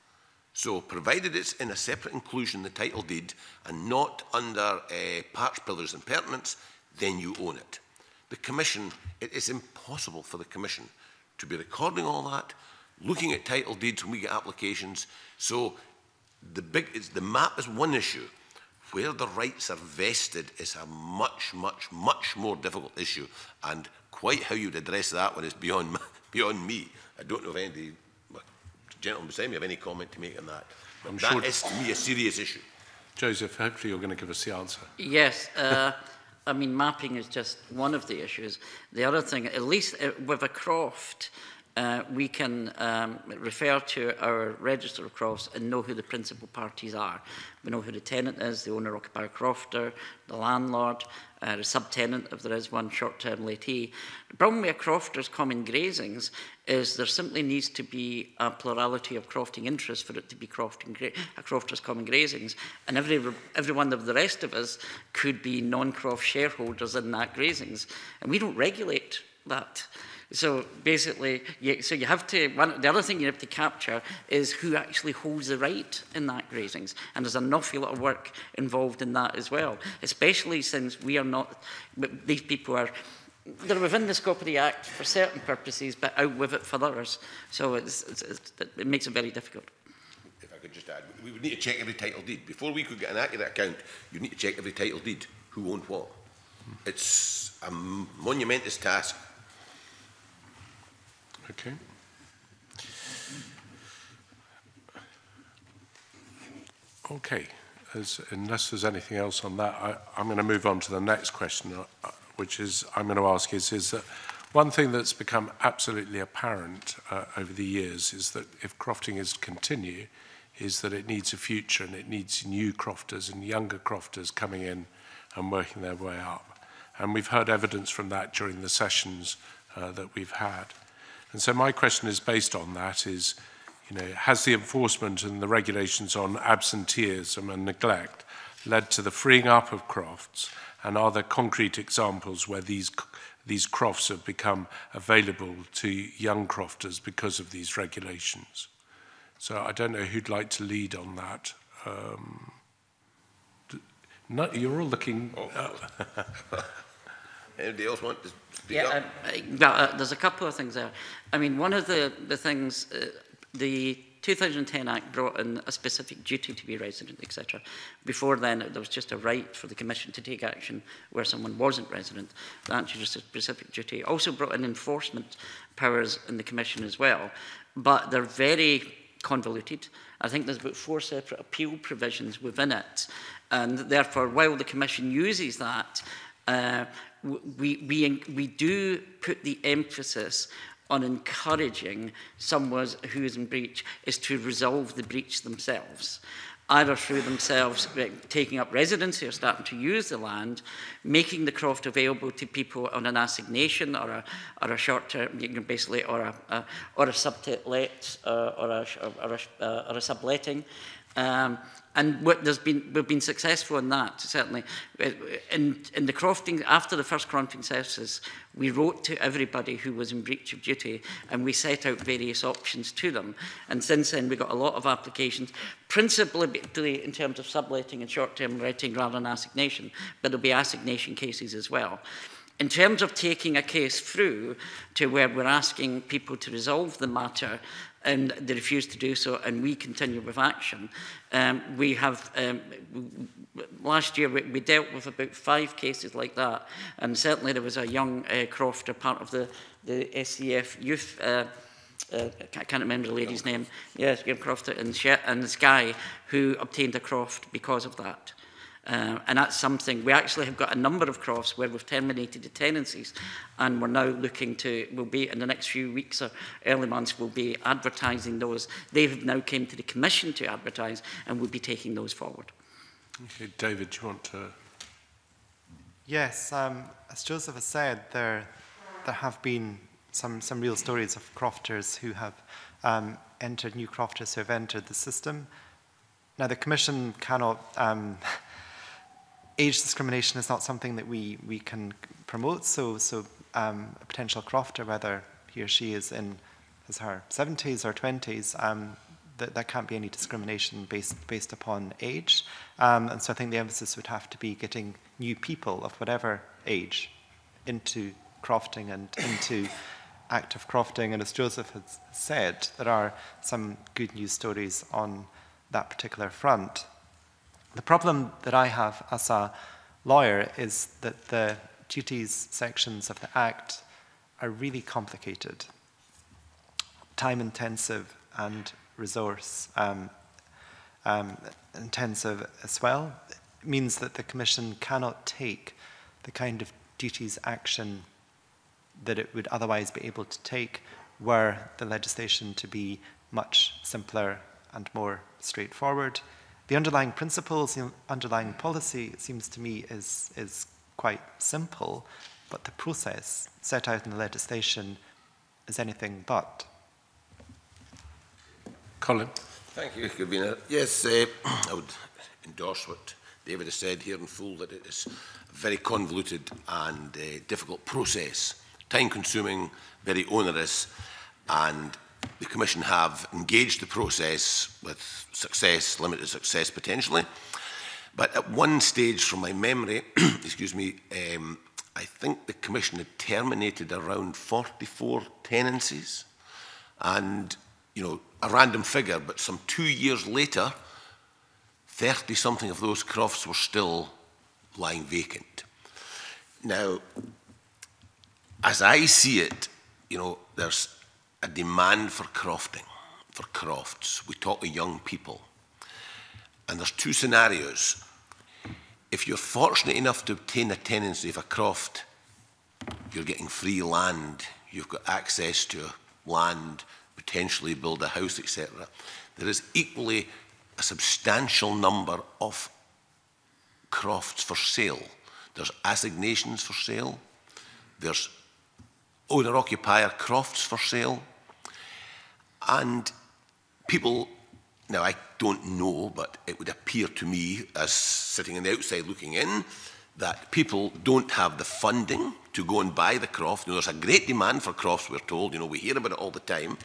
So, provided it's in a separate inclusion, the title deed, and not under uh, parts, pillars and pertinents, then you own it. The Commission, it is impossible for the Commission to be recording all that, looking at title deeds when we get applications. So the, big, it's, the map is one issue. Where the rights are vested is a much, much, much more difficult issue. And Quite how you'd address that one is beyond, my, beyond me. I don't know if any gentlemen beside me have any comment to make on that. I'm that sure is to me a serious issue. Joseph, hopefully you're going to give us the answer. Yes. Uh, I mean, mapping is just one of the issues. The other thing, at least uh, with a croft, uh, we can um, refer to our register of crofts and know who the principal parties are. We know who the tenant is, the owner occupier crofter, the landlord, uh, the subtenant if there is one, short-term latee. The problem with a crofter's common grazings is there simply needs to be a plurality of crofting interests for it to be crofting, a crofter's common grazings. And every, every one of the rest of us could be non-croft shareholders in that grazings. And we don't regulate that. So basically, you, so you have to, one, the other thing you have to capture is who actually holds the right in that grazings. And there's an awful lot of work involved in that as well, especially since we are not, these people are, they're within the scope of the Act for certain purposes, but out with it for others. So it's, it's, it's, it makes it very difficult. If I could just add, we would need to check every title deed. Before we could get an accurate account, you need to check every title deed, who owned what. It's a monumentous task Okay. Okay. As, unless there's anything else on that, I, I'm going to move on to the next question, uh, which is I'm going to ask is, is that one thing that's become absolutely apparent uh, over the years is that if crofting is to continue, is that it needs a future and it needs new crofters and younger crofters coming in and working their way up. And we've heard evidence from that during the sessions uh, that we've had. And so my question is based on that is, you know, has the enforcement and the regulations on absenteeism and neglect led to the freeing up of crofts and are there concrete examples where these these crofts have become available to young crofters because of these regulations? So I don't know who'd like to lead on that. Um, no, you're all looking... Oh. Anybody else want to Yeah, um, well, uh, there's a couple of things there. I mean, one of the, the things, uh, the 2010 Act brought in a specific duty to be resident, etc. Before then, there was just a right for the Commission to take action where someone wasn't resident. That's just a specific duty. Also brought in enforcement powers in the Commission as well, but they're very convoluted. I think there's about four separate appeal provisions within it. And therefore, while the Commission uses that Uh, we, we, we do put the emphasis on encouraging someone who is in breach is to resolve the breach themselves either through themselves taking up residency or starting to use the land, making the croft available to people on an assignation or a, or a short term, basically, or a, a, or a sublet uh, or, a, or, a, or a uh, subletting. Um, and what there's been, we've been successful in that, certainly. Uh, in, in the crofting, after the first crofting census, we wrote to everybody who was in breach of duty and we set out various options to them. And since then, we got a lot of applications, principally in terms of subletting and short-term renting rather than assignation, but there'll be assignation cases as well. In terms of taking a case through to where we're asking people to resolve the matter, and they refuse to do so, and we continue with action. Um, we have, um, last year we, we dealt with about five cases like that, and certainly there was a young uh, Crofter, part of the, the SCF e youth uh, uh, I can't remember the lady's name, yes, Graham Crofter and, and Sky, who obtained a croft because of that. Um, and that's something, we actually have got a number of crofts where we've terminated the tenancies and we're now looking to, we'll be in the next few weeks or early months, we'll be advertising those. They have now came to the Commission to advertise and we'll be taking those forward. Okay, David, do you want to? Yes, um, as Joseph has said, there, there have been some, some real stories of crofters who have um, entered, new crofters who have entered the system. Now, the Commission cannot um, age discrimination is not something that we, we can promote, so, so um, a potential crofter, whether he or she is in is her 70s or 20s, um, that there can't be any discrimination based, based upon age. Um, and so I think the emphasis would have to be getting new people of whatever age into crofting and into active crofting. And as Joseph has said, there are some good news stories on that particular front. The problem that I have as a lawyer is that the duties sections of the Act are really complicated, time intensive, and resource um, um, intensive as well. It means that the Commission cannot take the kind of duties action that it would otherwise be able to take were the legislation to be much simpler and more straightforward. the underlying principles, the underlying policy, it seems to me, is, is quite simple, but the process set out in the legislation is anything but. Colin. Thank you, Kavina. Yes, uh, I would endorse what David has said here in full, that it is a very convoluted and uh, difficult process, time-consuming, very onerous, and the Commission have engaged the process with success, limited success potentially. But at one stage, from my memory, excuse me, um, I think the Commission had terminated around 44 tenancies. And, you know, a random figure, but some two years later, 30 something of those crofts were still lying vacant. Now, as I see it, you know, there's a demand for crofting, for crofts. We talk to young people. And there's two scenarios. If you're fortunate enough to obtain a tenancy of a croft, you're getting free land, you've got access to land, potentially build a house, etc. There is equally a substantial number of crofts for sale. There's assignations for sale, there's owner occupier crofts for sale. And people, now I don't know, but it would appear to me, as sitting on the outside looking in, that people don't have the funding to go and buy the croft. You there's a great demand for crofts, we're told. You know, we hear about it all the time.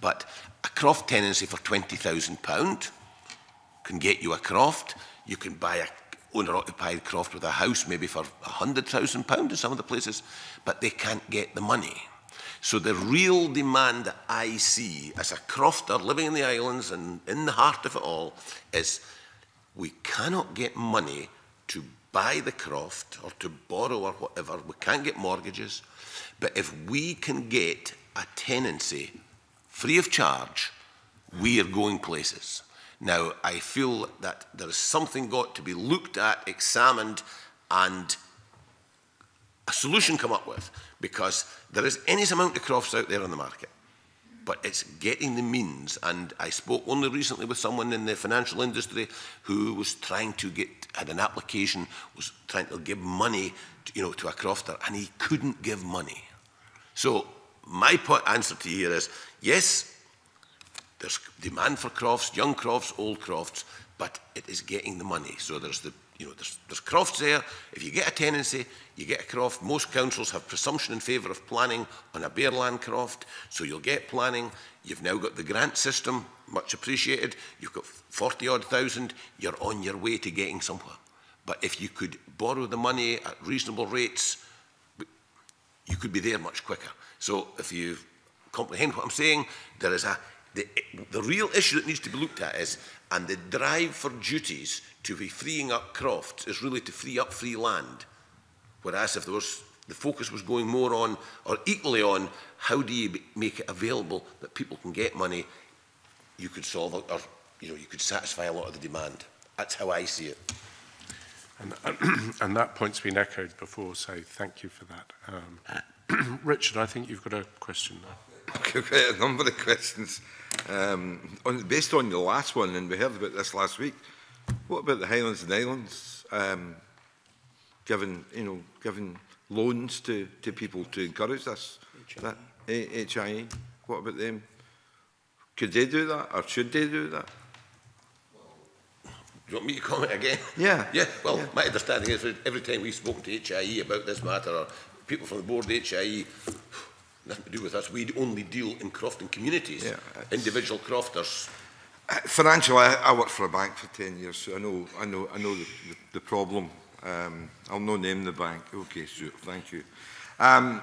But a croft tenancy for 20,000 pound can get you a croft. You can buy a owner-occupied croft with a house maybe for £100,000 in some of the places, but they can't get the money. So the real demand I see as a crofter living in the islands and in the heart of it all is we cannot get money to buy the croft or to borrow or whatever. We can't get mortgages. But if we can get a tenancy free of charge, we are going places. Now, I feel that there is something got to be looked at, examined, and a solution come up with because there is any amount of crofts out there on the market. But it's getting the means. And I spoke only recently with someone in the financial industry who was trying to get, had an application, was trying to give money to, you know, to a crofter, and he couldn't give money. So my answer to you here is, yes, There's demand for crofts, young crofts, old crofts, but it is getting the money. So there's the you know, there's, there's crofts there. If you get a tenancy, you get a croft. Most councils have presumption in favour of planning on a bare land croft, so you'll get planning. You've now got the grant system, much appreciated. You've got 40 odd thousand. You're on your way to getting somewhere. But if you could borrow the money at reasonable rates, you could be there much quicker. So if you comprehend what I'm saying, there is a The, the real issue that needs to be looked at is, and the drive for duties to be freeing up crofts is really to free up free land. Whereas if there was, the focus was going more on, or equally on, how do you make it available that people can get money, you could solve, or you know, you could satisfy a lot of the demand. That's how I see it. And, and that point's been echoed before, so thank you for that. Um, Richard, I think you've got a question there a number of questions. Um, on, based on the last one, and we heard about this last week, what about the Highlands and Islands um, giving, you know, giving loans to, to people to encourage this? HIE. That, HIE. What about them? Could they do that, or should they do that? Do you want me to comment again? Yeah. yeah. Well, yeah. my understanding is that every time we've spoken to HIE about this matter, or people from the board of HIE, nothing to do with us. We only deal in crofting communities, yeah, individual crofters. Uh, Financially, I, I worked for a bank for 10 years, so I know, I know, I know the, the, the problem. Um, I'll no name the bank. Okay, so thank you. Um,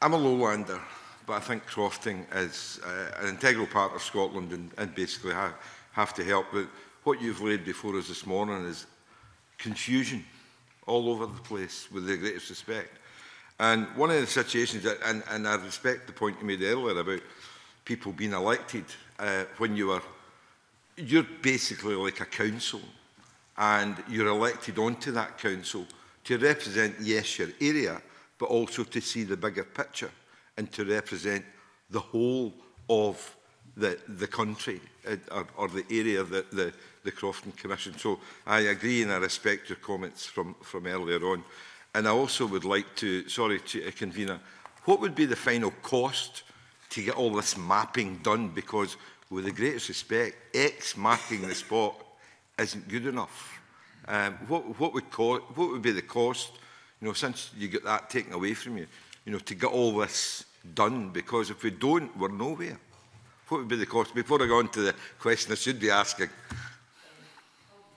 I'm a lowlander, but I think crofting is uh, an integral part of Scotland and, and basically have, have to help. But what you've laid before us this morning is confusion all over the place, with the greatest respect. And one of the situations, that, uh, and, and I respect the point you made earlier about people being elected uh, when you are, you're basically like a council and you're elected onto that council to represent, yes, your area, but also to see the bigger picture and to represent the whole of the, the country uh, or, or the area that the, the Crofton Commission. So I agree and I respect your comments from, from earlier on. And I also would like to, sorry, to, uh, convener, what would be the final cost to get all this mapping done? Because, with the greatest respect, X marking the spot isn't good enough. Um, what, what, would what would be the cost, you know, since you get that taken away from you, you know, to get all this done? Because if we don't, we're nowhere. What would be the cost? Before I go on to the question I should be asking,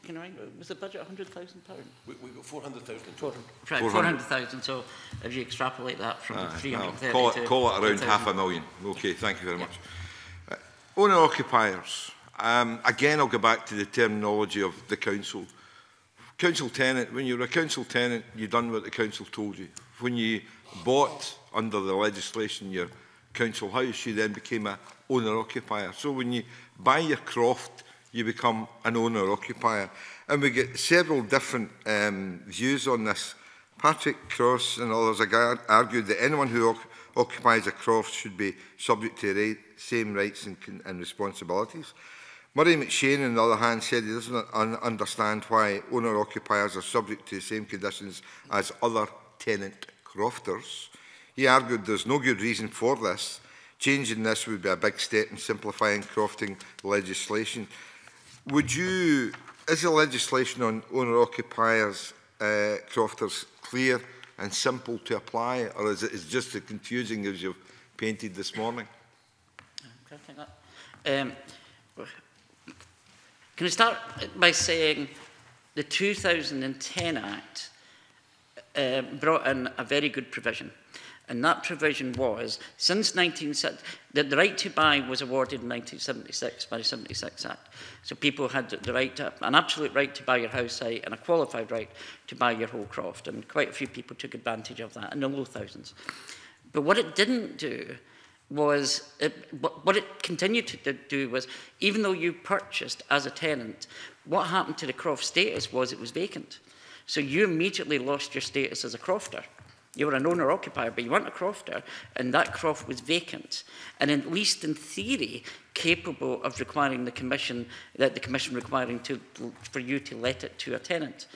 can I, was the budget 100,000 pounds? We, we got 400,000. 400, right, 400,000. so if you extrapolate that from uh, 330 call it, Call it around 000. half a million. Okay, thank you very yeah. much. Uh, Owner-occupiers. Um, again, I'll go back to the terminology of the council. Council tenant, when you're a council tenant, you've done what the council told you. When you bought under the legislation your council house, you then became a owner-occupier. So when you buy your croft, you become an owner-occupier. And we get several different um, views on this. Patrick Cross and others argued that anyone who occupies a croft should be subject to the same rights and, and responsibilities. Murray McShane, on the other hand, said he doesn't un understand why owner-occupiers are subject to the same conditions as other tenant crofters. He argued there's no good reason for this. Changing this would be a big step in simplifying crofting legislation Would you, is the legislation on owner-occupiers, uh, crofters, clear and simple to apply, or is it is just as confusing as you've painted this morning? Um, can I start by saying the 2010 Act uh, brought in a very good provision And that provision was, since 1970, that the right to buy was awarded in 1976 by the 76 Act. So people had the right to, an absolute right to buy your house site and a qualified right to buy your whole croft. And quite a few people took advantage of that, in the low thousands. But what it didn't do was it, what it continued to do was even though you purchased as a tenant, what happened to the croft status was it was vacant. So you immediately lost your status as a crofter. You were an owner-occupier, but you weren't a crofter, and that croft was vacant, and at least in theory, capable of requiring the commission that the commission requiring to for you to let it to a tenant.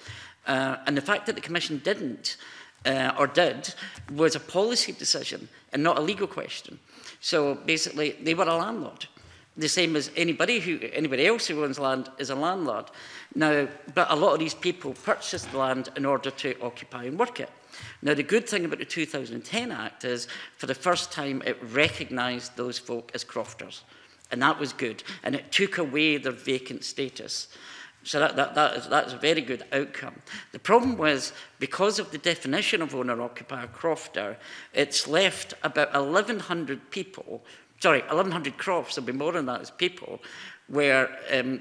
Uh, and the fact that the commission didn't uh, or did was a policy decision and not a legal question. So basically, they were a landlord. The same as anybody who anybody else who owns land is a landlord. Now, but a lot of these people purchased land in order to occupy and work it. Now, the good thing about the 2010 Act is, for the first time, it recognised those folk as crofters. And that was good. And it took away their vacant status. So that, that, that is, that's a very good outcome. The problem was, because of the definition of owner-occupier crofter, it's left about 1,100 people, sorry, 1,100 crofts, there'll be more than that as people, where, um,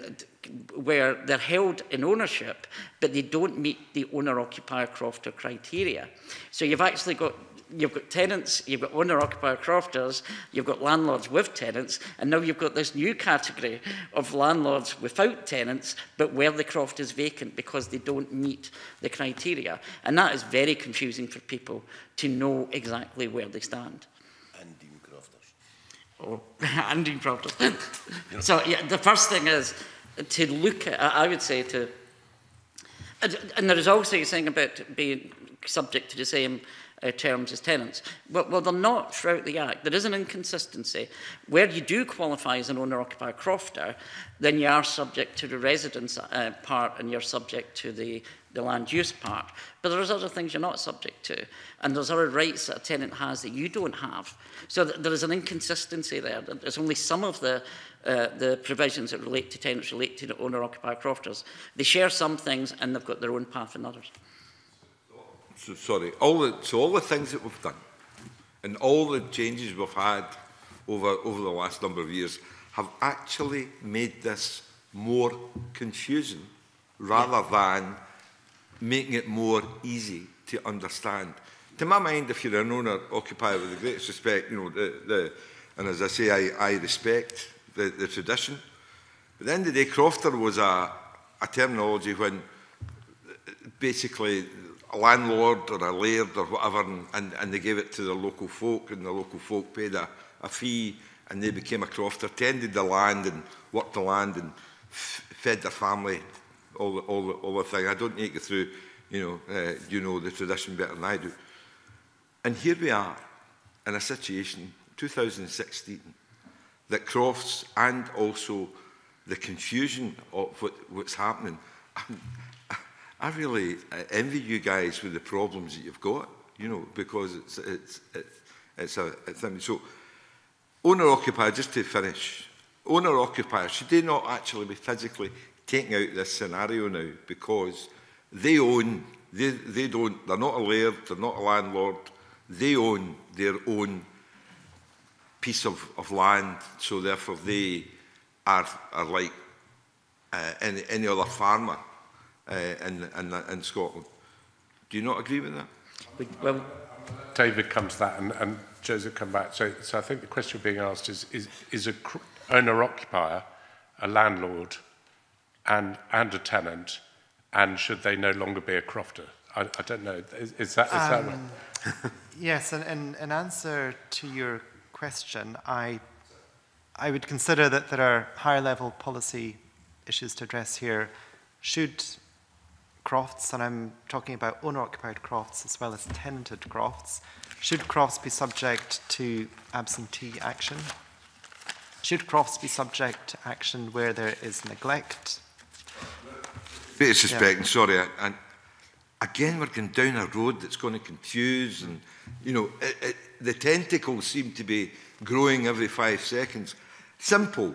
where they're held in ownership, but they don't meet the owner-occupier crofter criteria. So you've actually got you've got tenants, you've got owner-occupier crofters, you've got landlords with tenants, and now you've got this new category of landlords without tenants, but where the croft is vacant because they don't meet the criteria. And that is very confusing for people to know exactly where they stand or Andean problems. yeah. So yeah, the first thing is to look at, I would say to, and, and there is also a thing about being subject to the same uh, terms as tenants. Well, well, they're not throughout the Act. There is an inconsistency. Where you do qualify as an owner-occupier crofter, then you are subject to the residence uh, part and you're subject to the, the land use part. But there's other things you're not subject to. And there's other rights that a tenant has that you don't have. So th there is an inconsistency there. There's only some of the, uh, the provisions that relate to tenants relate to owner-occupier crofters. They share some things and they've got their own path in others. so, sorry, all the, so all the things that we've done and all the changes we've had over, over the last number of years have actually made this more confusing rather than making it more easy to understand. To my mind, if you're an owner occupier with the greatest respect, you know, the, the, and as I say, I, I respect the, the tradition. But at the day, Crofter was a, a terminology when uh, basically landlord or a laird or whatever, and, and, and they gave it to the local folk, and the local folk paid a, a fee, and they became a crofter, tended the land and worked the land and fed their family, all the, all the, all the thing. I don't need to go through, you know, uh, you know the tradition better than I do. And here we are in a situation, 2016, that crofts and also the confusion of what, what's happening. I really uh, envy you guys with the problems that you've got, you know, because it's, it's, it's, it's a, a thing. So, owner-occupier, just to finish, owner-occupier, should they not actually be physically taking out this scenario now because they own, they, they don't, they're not a laird, they're not a landlord, they own their own piece of, of land, so therefore they are, are like uh, any, any other farmer. Uh, in, in, in Scotland. Do you not agree with that? Well, David comes to that and, and Joseph come back. So, so I think the question being asked is, is, is a owner-occupier a landlord and, and a tenant, and should they no longer be a crofter? I, I don't know. Is, is that, is um, that yes, and in, in answer to your question, I, I would consider that there are higher level policy issues to address here. Should crofts, and I'm talking about owner-occupied crofts as well as tenanted crofts. Should crofts be subject to absentee action? Should crofts be subject to action where there is neglect? Bit Great suspect, yeah. sorry. I, I, again, we're going down a road that's going to confuse, and you know, it, it, the tentacles seem to be growing every five seconds. Simple,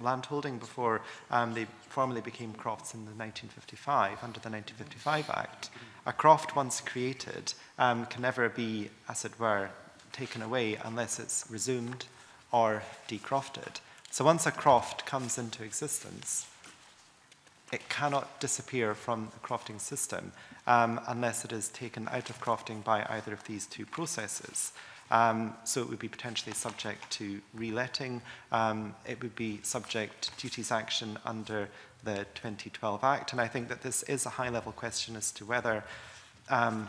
landholding before um, they formally became crofts in the 1955 under the 1955 Act a craft once created um, can never be, as it were, taken away unless it's resumed or decrafted. So once a craft comes into existence, it cannot disappear from the crafting system um, unless it is taken out of crafting by either of these two processes. Um, so it would be potentially subject to reletting. Um, it would be subject to duties action under the 2012 Act. And I think that this is a high level question as to whether um,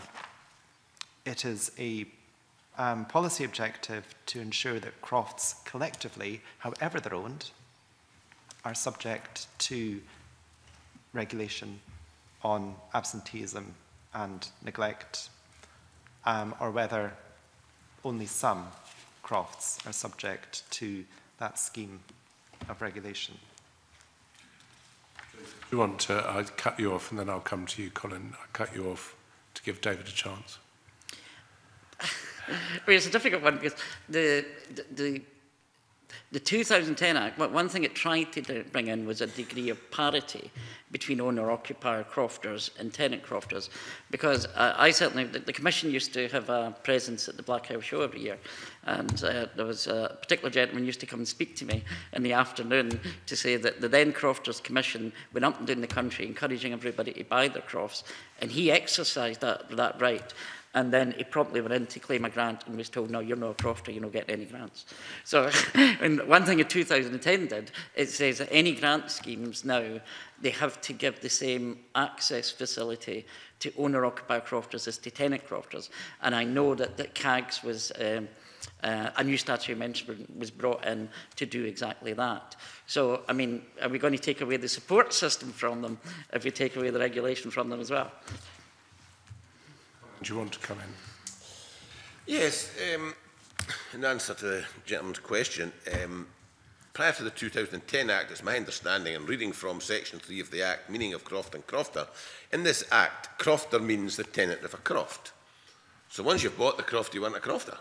it is a um, policy objective to ensure that crofts collectively, however they're owned, are subject to regulation on absenteeism and neglect, um, or whether only some crofts are subject to that scheme of regulation. Do you want to, uh, I'd cut you off and then I'll come to you, Colin. I'll cut you off to give David a chance. I mean, it's a difficult one because the, the, the The 2010 Act, one thing it tried to bring in was a degree of parity between owner-occupier crofters and tenant crofters, because uh, I certainly, the, the Commission used to have a presence at the Black House Show every year, and uh, there was a particular gentleman used to come and speak to me in the afternoon to say that the then Crofters Commission went up and down the country encouraging everybody to buy their crofts, and he exercised that, that right. And then he promptly went in to claim a grant and was told, no, you're not a crofter, you're not getting any grants. So and one thing in 2010 did, it says that any grant schemes now, they have to give the same access facility to owner-occupier crofters as to tenant crofters. And I know that, that CAGS was... Um, uh, a new statutory amendment was brought in to do exactly that. So, I mean, are we going to take away the support system from them if we take away the regulation from them as well? Do you want to come in? Yes. Um, in answer to the gentleman's question, um, prior to the 2010 Act, it's my understanding, and reading from Section 3 of the Act, meaning of croft and crofter, in this Act, crofter means the tenant of a croft. So once you've bought the croft, you want a crofter.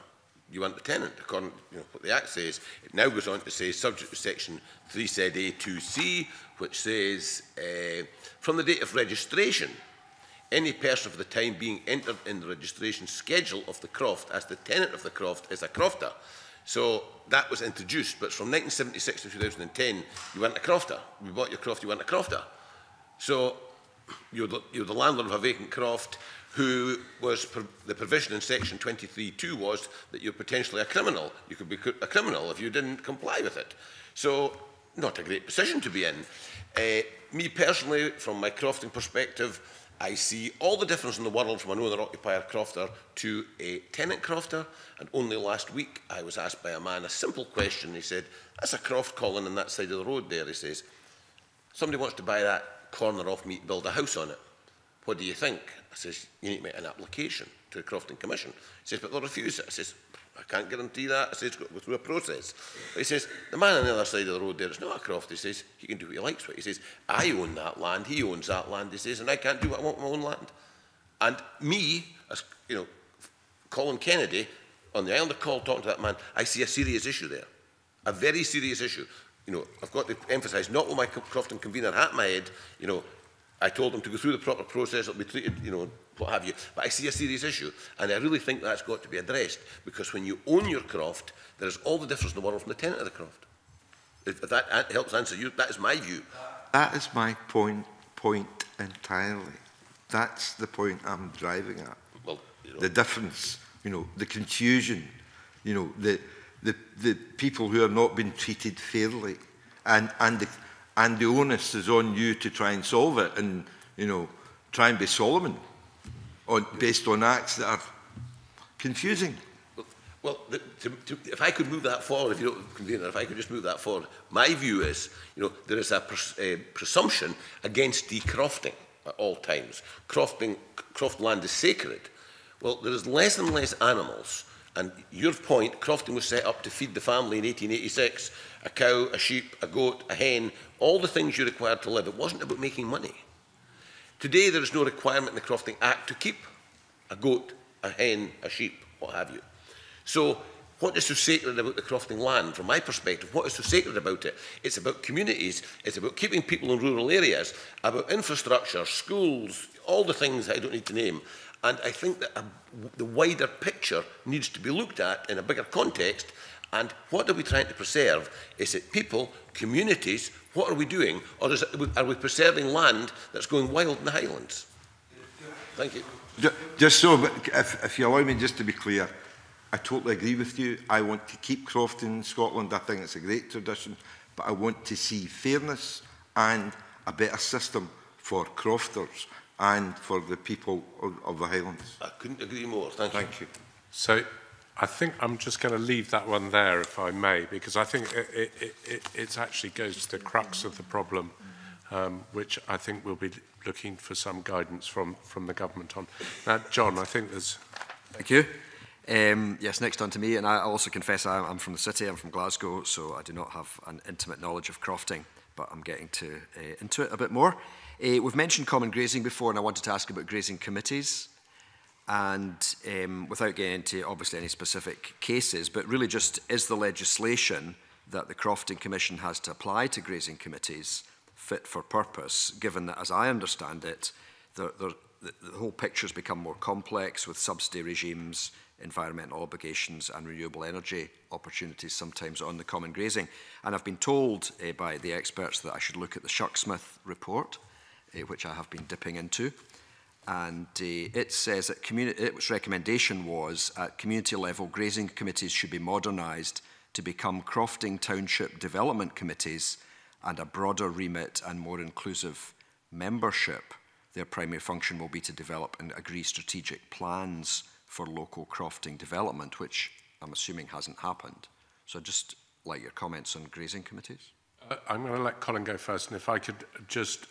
You want the tenant, according to you know, what the Act says. It now goes on to say, subject to Section 3 said A2C, which says, uh, from the date of registration, Any person for the time being entered in the registration schedule of the croft as the tenant of the croft is a crofter. So that was introduced, but from 1976 to 2010, you weren't a crofter. We you bought your croft, you weren't a crofter. So you're the, you're the landlord of a vacant croft who was pro the provision in section 23.2 was that you're potentially a criminal. You could be a criminal if you didn't comply with it. So not a great position to be in. Uh, me personally, from my crofting perspective, I see all the difference in the world from an owner-occupier crofter to a tenant crofter. And only last week I was asked by a man a simple question. He said, that's a croft calling on that side of the road there, he says. Somebody wants to buy that corner off me to build a house on it. What do you think? I says, you need to make an application to the Crofting Commission. He says, but they'll refuse it. I says, I can't guarantee that. I says, go, go through a process. But he says, the man on the other side of the road there, it's not a croft. He says, he can do what he likes with He says, I own that land, he owns that land. He says, and I can't do what I want with my own land. And me, as, you know, Colin Kennedy, on the island of Call talking to that man, I see a serious issue there. A very serious issue. You know, I've got to emphasise, not with my Crofton convener hat in my head, you know, I told them to go through the proper process, it'll be treated, you know, what have you. But I see a serious issue, and I really think that's got to be addressed, because when you own your croft, there is all the difference in the world from the tenant of the croft. If, that helps answer you, that is my view. That is my point, point entirely. That's the point I'm driving at. Well, you know. The difference, you know, the confusion, you know, the, the, the people who have not been treated fairly, and, and the and the onus is on you to try and solve it and, you know, try and be Solomon on, based on acts that are confusing. Well, the, to, to, if I could move that forward, if you don't, convener, if I could just move that forward, my view is, you know, there is a, pres, a presumption against decrofting at all times. Crofting, croft land is sacred. Well, there is less and less animals And your point, crofting was set up to feed the family in 1886, a cow, a sheep, a goat, a hen, all the things you required to live. It wasn't about making money. Today, there is no requirement in the Crofting Act to keep a goat, a hen, a sheep, what have you. So What is so sacred about the Crofting land? From my perspective, what is so sacred about it? It's about communities, it's about keeping people in rural areas, about infrastructure, schools, all the things I don't need to name. And I think that a, um, the wider picture needs to be looked at in a bigger context. And what are we trying to preserve? Is it people, communities? What are we doing? Or is it, are we preserving land that's going wild in the Highlands? Thank you. Just so, if, if you allow me just to be clear, I totally agree with you. I want to keep Crofton in Scotland. I think it's a great tradition. But I want to see fairness and a better system for crofters and for the people of the Highlands. I couldn't agree more. Thank, Thank you. you. So I think I'm just going to leave that one there, if I may, because I think it, it, it, it actually goes to the crux of the problem, um, which I think we'll be looking for some guidance from, from the government on. Now, John, I think there's... Thank you. Um, yes, next on to me, and I also confess I, I'm from the city, I'm from Glasgow, so I do not have an intimate knowledge of crofting, but I'm getting to uh, into it a bit more. Uh, we've mentioned common grazing before, and I wanted to ask about grazing committees. And um, without getting into obviously any specific cases, but really just is the legislation that the Crofting Commission has to apply to grazing committees fit for purpose, given that, as I understand it, the, the, the whole has become more complex with subsidy regimes, environmental obligations and renewable energy opportunities sometimes on the common grazing. And I've been told uh, by the experts that I should look at the Shucksmith report uh, which I have been dipping into. And uh, it says that its recommendation was at community level, grazing committees should be modernised to become crofting township development committees and a broader remit and more inclusive membership. Their primary function will be to develop and agree strategic plans for local crofting development, which I'm assuming hasn't happened. So just like your comments on grazing committees. Uh, I'm going to let Colin go first, and if I could just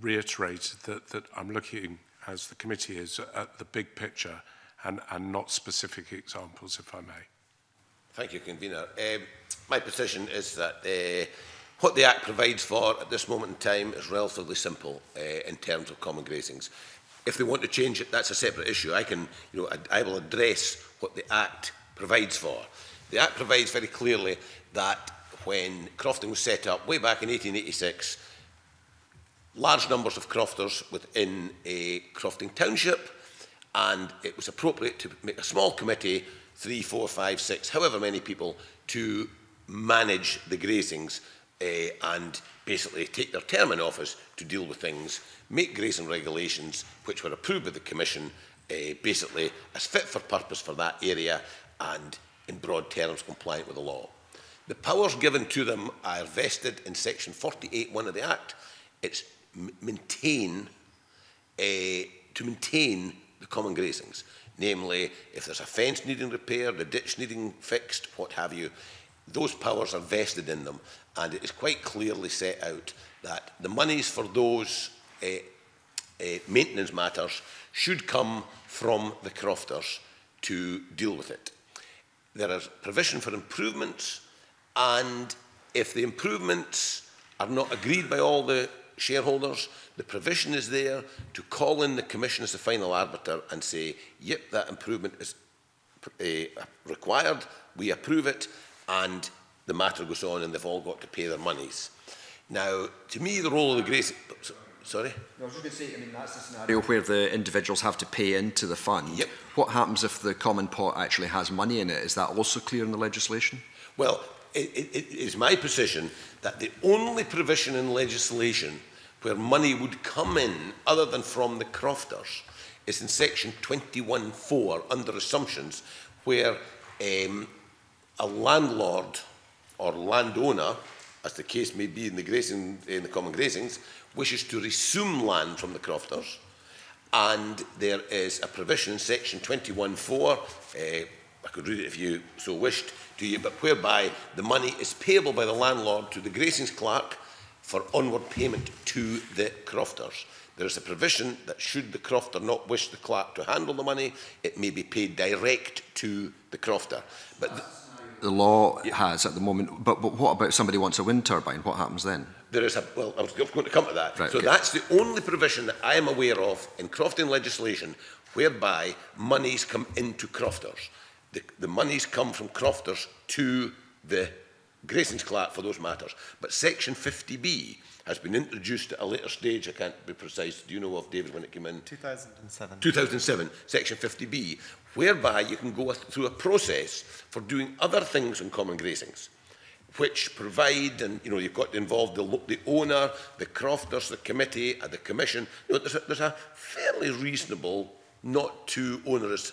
reiterated that, that I'm looking, as the committee is, at the big picture and, and not specific examples, if I may. Thank you, Convener. Um, my position is that uh, what the Act provides for at this moment in time is relatively simple uh, in terms of common grazings. If they want to change it, that's a separate issue. I can, you know, I, I will address what the Act provides for. The Act provides very clearly that when Crofting was set up way back in 1886, large numbers of crofters within a crofting township, and it was appropriate to make a small committee, three, four, five, six, however many people, to manage the grazings uh, and basically take their term in office to deal with things, make grazing regulations which were approved by the Commission, uh, basically as fit for purpose for that area and in broad terms compliant with the law. The powers given to them are vested in section 48.1 of the Act. It's maintain a eh, to maintain the common grazings, namely if there's a fence needing repaired, a ditch needing fixed, what have you, those powers are vested in them and it is quite clearly set out that the monies for those uh, uh, maintenance matters should come from the crofters to deal with it. There is provision for improvements and if the improvements are not agreed by all the shareholders. The provision is there to call in the Commission as the final arbiter and say, yep, that improvement is uh, required, we approve it, and the matter goes on and they've all got to pay their monies. Now, to me, the role of the Grace... Sorry? No, I was just going to say, I mean, that's the scenario where the individuals have to pay into the fund. Yep. What happens if the common pot actually has money in it? Is that also clear in the legislation? Well, it, it, it is my position that the only provision in legislation where money would come in other than from the crofters is in section 21.4 under assumptions where um, a landlord or landowner, as the case may be in the, grazing, in the common grazings, wishes to resume land from the crofters and there is a provision in section 21.4 uh, I could read it if you so wished to you, but whereby the money is payable by the landlord to the Gracings clerk for onward payment to the crofters. There is a provision that should the crofter not wish the clerk to handle the money, it may be paid direct to the crofter. But th the law yeah. has at the moment, but, but what about somebody wants a wind turbine? What happens then? There is a, well, I was going to come to that. Right, so okay. that's the only provision that I am aware of in Crofting legislation whereby monies come into crofters the, the money's come from crofters to the Grayson's Clat for those matters. But Section 50B has been introduced at a later stage. I can't be precise. Do you know of, David, when it came in? 2007. 2007, Section 50B, whereby you can go through a process for doing other things in common grazings which provide, and you know, you've got involved the, the owner, the crofters, the committee, and the commission. You know, there's, a, there's a fairly reasonable, not too onerous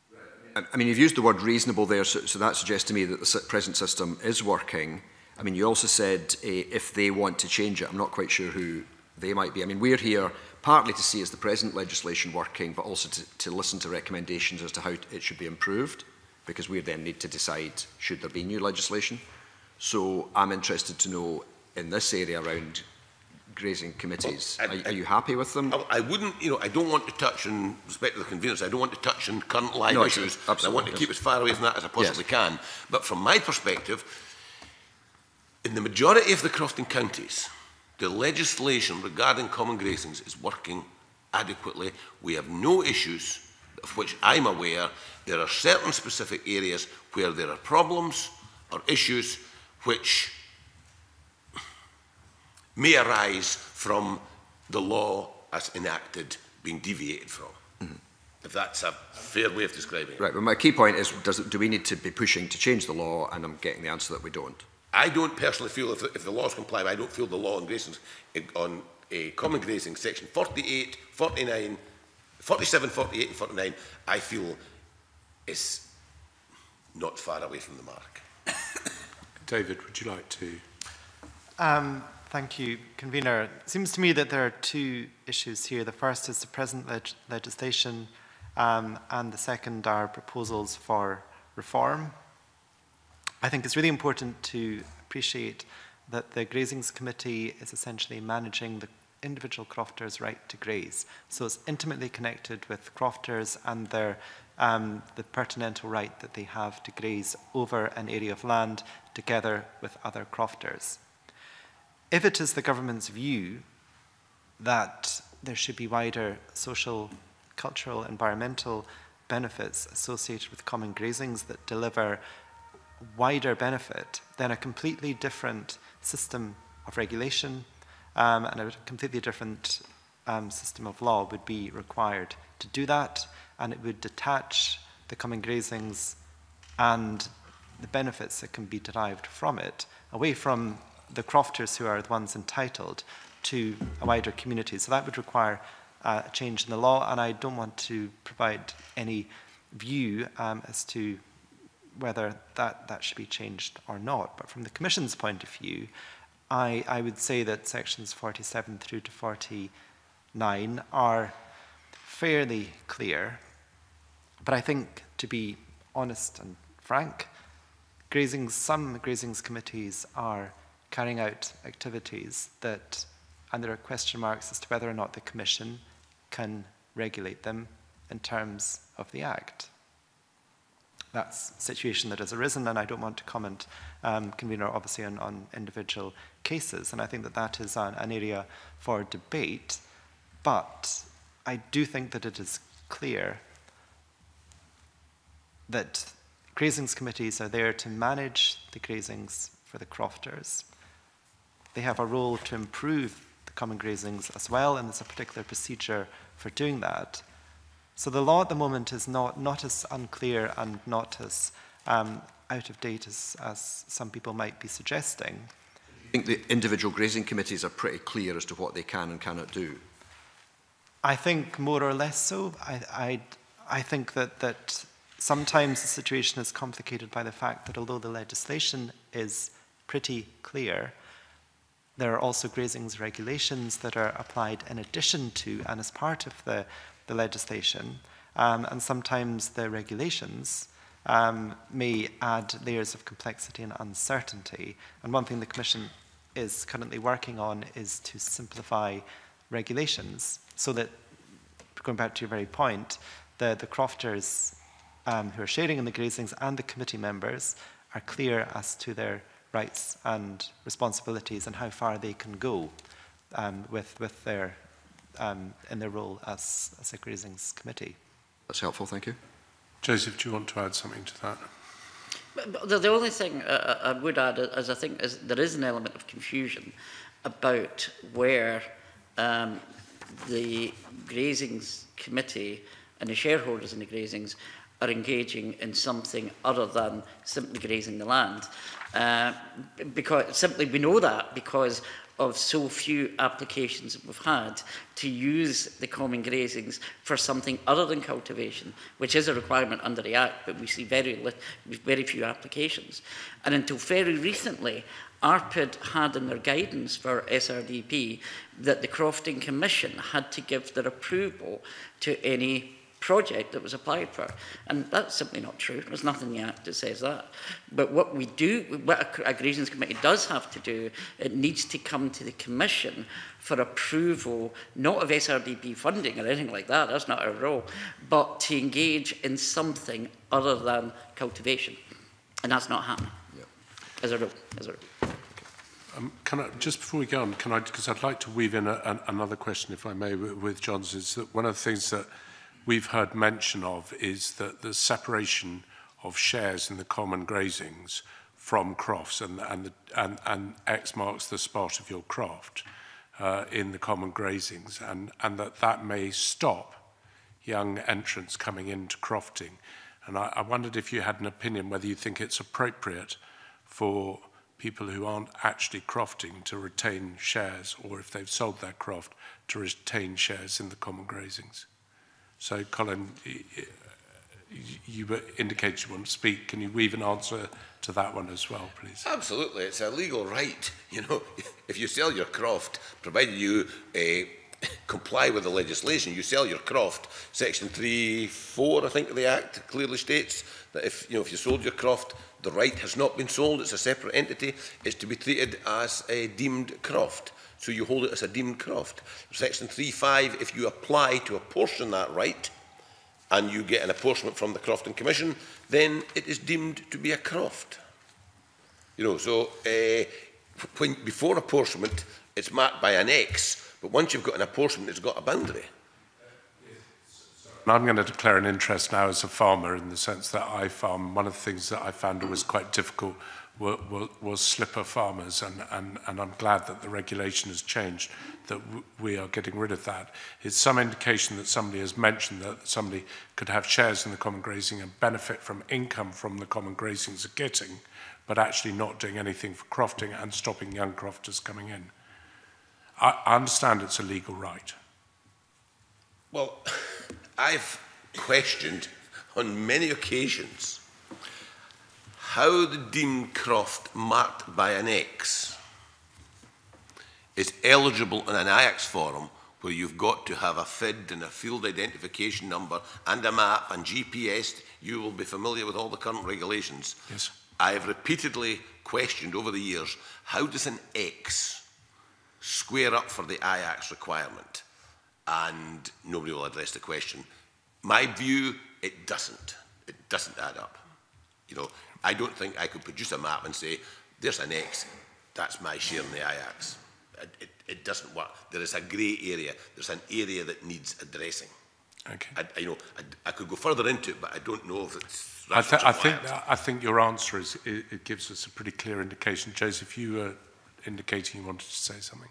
I mean, you've used the word reasonable there, so, so that suggests to me that the present system is working. I mean, you also said uh, if they want to change it, I'm not quite sure who they might be. I mean, we're here partly to see is the present legislation working, but also to, to listen to recommendations as to how it should be improved, because we then need to decide should there be new legislation. So I'm interested to know in this area around grazing committees. Well, I, are, are you happy with them? I, I wouldn't, you know, I don't want to touch in respect to the convenience, I don't want to touch in current live no, issues. Absolutely. I want to keep as far away from that as I possibly yes. can. But from my perspective, In the majority of the Crofton counties, the legislation regarding common grazings is working adequately. We have no issues of which I'm aware. There are certain specific areas where there are problems or issues which may arise from the law as enacted being deviated from. If that's a fair way of describing it. Right, but my key point is, does, do we need to be pushing to change the law? And I'm getting the answer that we don't. I don't personally feel, if, if the laws comply, I don't feel the law on grazing, on a eh, common grazing, section 48, 49, 47, 48 and 49, I feel is not far away from the mark. David, would you like to? Um, thank you, Convener. It seems to me that there are two issues here. The first is the present leg legislation, um, and the second are proposals for reform I think it's really important to appreciate that the Grazings Committee is essentially managing the individual crofter's right to graze. So it's intimately connected with crofters and their, um, the pertinental right that they have to graze over an area of land together with other crofters. If it is the government's view that there should be wider social, cultural, environmental benefits associated with common grazings that deliver wider benefit than a completely different system of regulation um, and a completely different um, system of law would be required to do that, and it would detach the common grazings and the benefits that can be derived from it away from the crofters who are the ones entitled to a wider community. So that would require uh, a change in the law, and I don't want to provide any view um, as to whether that, that should be changed or not. But from the Commission's point of view, I, I would say that sections 47 through to 49 are fairly clear. But I think, to be honest and frank, grazing, some grazings committees are carrying out activities that, and there are question marks as to whether or not the Commission can regulate them in terms of the Act that's situation that has arisen, and I don't want to comment, um, convener, obviously, on, on, individual cases. And I think that that is an, an area for debate, but I do think that it is clear that grazings committees are there to manage the grazings for the crofters. They have a role to improve the common grazings as well, and there's a particular procedure for doing that. So the law at the moment is not, not as unclear and not as um, out of date as, as some people might be suggesting. I think the individual grazing committees are pretty clear as to what they can and cannot do. I think more or less so. I, I, I think that, that sometimes the situation is complicated by the fact that although the legislation is pretty clear, there are also grazings regulations that are applied in addition to and as part of the the legislation, um, and sometimes the regulations um, may add layers of complexity and uncertainty. And one thing the Commission is currently working on is to simplify regulations so that, going back to your very point, the, the crofters um, who are sharing in the grazings and the committee members are clear as to their rights and responsibilities and how far they can go um, with, with their um, in their role as, as a Grazings Committee. That's helpful, thank you. Joseph, do you want to add something to that? The, the only thing uh, uh I would add is I think is there is an element of confusion about where um, the Grazings Committee and the shareholders in the Grazings are engaging in something other than simply grazing the land. Uh, because simply we know that because of so few applications that we've had to use the common grazings for something other than cultivation, which is a requirement under the Act, but we see very, very few applications. And until very recently, ARPID had in their guidance for SRDP that the Crofting Commission had to give their approval to any project that was applied for. And that's simply not true. There's nothing in the Act that says that. But what we do, what a, Grievance Committee does have to do, it needs to come to the Commission for approval, not of SRDP funding or anything like that, that's not our role, but to engage in something other than cultivation. And that's not happening. Yeah. As a rule, as a rule. Um, can I, just before we go on, can I, because I'd like to weave in a, a, another question, if I may, with, with John's, is that one of the things that we've heard mention of is that the separation of shares in the common grazings from crofts and, and, the, and, and X marks the spot of your croft uh, in the common grazings and, and that that may stop young entrants coming into crofting. And I, I wondered if you had an opinion whether you think it's appropriate for people who aren't actually crofting to retain shares or if they've sold their croft to retain shares in the common grazings. So, Colin, you indicated you want to speak. Can you weave an answer to that one as well, please? Absolutely. It's a legal right. You know, if you sell your croft, provided you uh, comply with the legislation, you sell your croft. Section 3.4, I think, of the Act clearly states that if you know if you sold your croft, the right has not been sold. It's a separate entity. It's to be treated as a deemed croft so you hold it as a deemed croft. Section 3.5, if you apply to apportion that right and you get an apportionment from the Crofton Commission, then it is deemed to be a croft. You know, so uh, when, before apportionment, it's marked by an X, but once you've got an apportionment, it's got a boundary. I'm going to declare an interest now as a farmer in the sense that I farm. One of the things that I found was quite difficult will, will, was slipper farmers and, and, and I'm glad that the regulation has changed that we are getting rid of that. It's some indication that somebody has mentioned that somebody could have shares in the common grazing and benefit from income from the common grazings are getting but actually not doing anything for crofting and stopping young crofters coming in. I, I understand it's a legal right. Well, I've questioned on many occasions how the Dean Croft marked by an X is eligible in an IAX forum where you've got to have a FID and a field identification number and a map and GPS. You will be familiar with all the current regulations. Yes. I have repeatedly questioned over the years, how does an X square up for the IAX requirement? And nobody will address the question. My view, it doesn't. It doesn't add up. You know, I don't think I could produce a map and say, there's an X, that's my share in the Ajax. It, it, it doesn't work. There is a grey area. There's an area that needs addressing. Okay. I, I, you know, I, I could go further into it, but I don't know if it's I, th I, think, I think your answer is it, it gives us a pretty clear indication. Joseph, you were indicating you wanted to say something.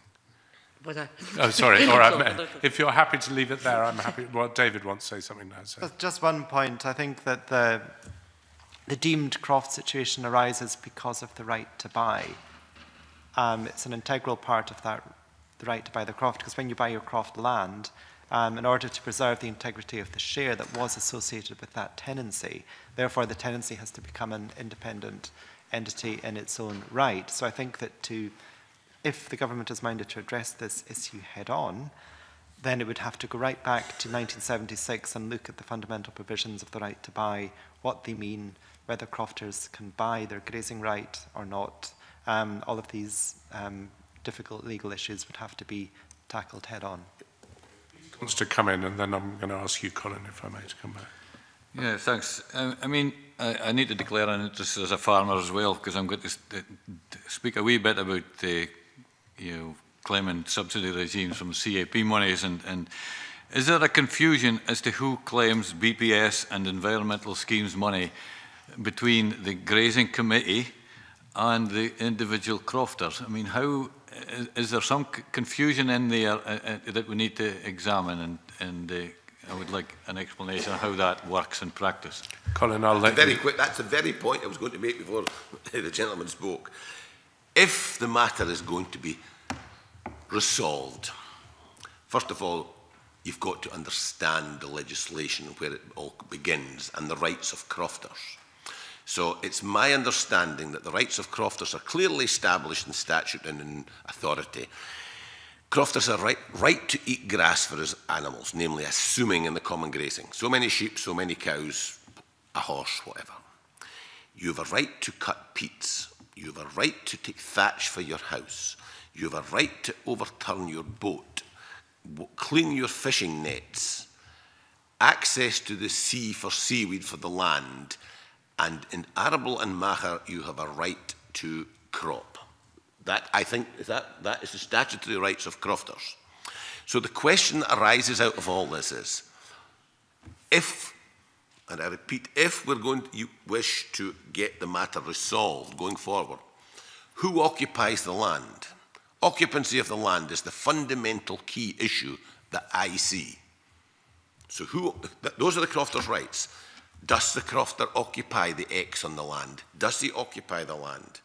Was I? oh, sorry. All right. man. If you're happy to leave it there, I'm happy. Well, David wants to say something now. So. Just one point. I think that the the deemed croft situation arises because of the right to buy. Um, it's an integral part of that, the right to buy the croft, because when you buy your croft land, um, in order to preserve the integrity of the share that was associated with that tenancy, therefore the tenancy has to become an independent entity in its own right. So I think that to, if the government is minded to address this issue head on, then it would have to go right back to 1976 and look at the fundamental provisions of the right to buy, what they mean, whether crofters can buy their grazing right or not. Um, all of these um, difficult legal issues would have to be tackled head on. Wants to come in, and then I'm going to ask you, Colin, if I may, to come back. Yeah, thanks. I, um, I mean, I, I need to declare an interest as a farmer as well, because I'm going to speak a wee bit about the, you know, claiming subsidy regimes from CAP monies, and, and is there a confusion as to who claims BPS and environmental schemes money? between the grazing committee and the individual crofters? I mean, how is, there some confusion in there uh, uh, uh, that we need to examine and, and uh, I would like an explanation of how that works in practice. Colin, I'll let very quick, that's the very point I was going to make before the gentleman spoke. If the matter is going to be resolved, first of all, you've got to understand the legislation where it all begins and the rights of crofters. So it's my understanding that the rights of crofters are clearly established in statute and in authority. Crofters have a right, right to eat grass for his animals, namely assuming in the common grazing. So many sheep, so many cows, a horse, whatever. You have a right to cut peats. You have a right to take thatch for your house. You have a right to overturn your boat, clean your fishing nets, access to the sea for seaweed for the land, And in arable and mahar, you have a right to crop. That, I think, is that, that is the statutory rights of crofters. So the question that arises out of all this is, if, and I repeat, if we're going to, you wish to get the matter resolved going forward, who occupies the land? Occupancy of the land is the fundamental key issue that I see. So who, those are the crofters' rights. Does the crofter occupy the X on the land? Does he occupy the land?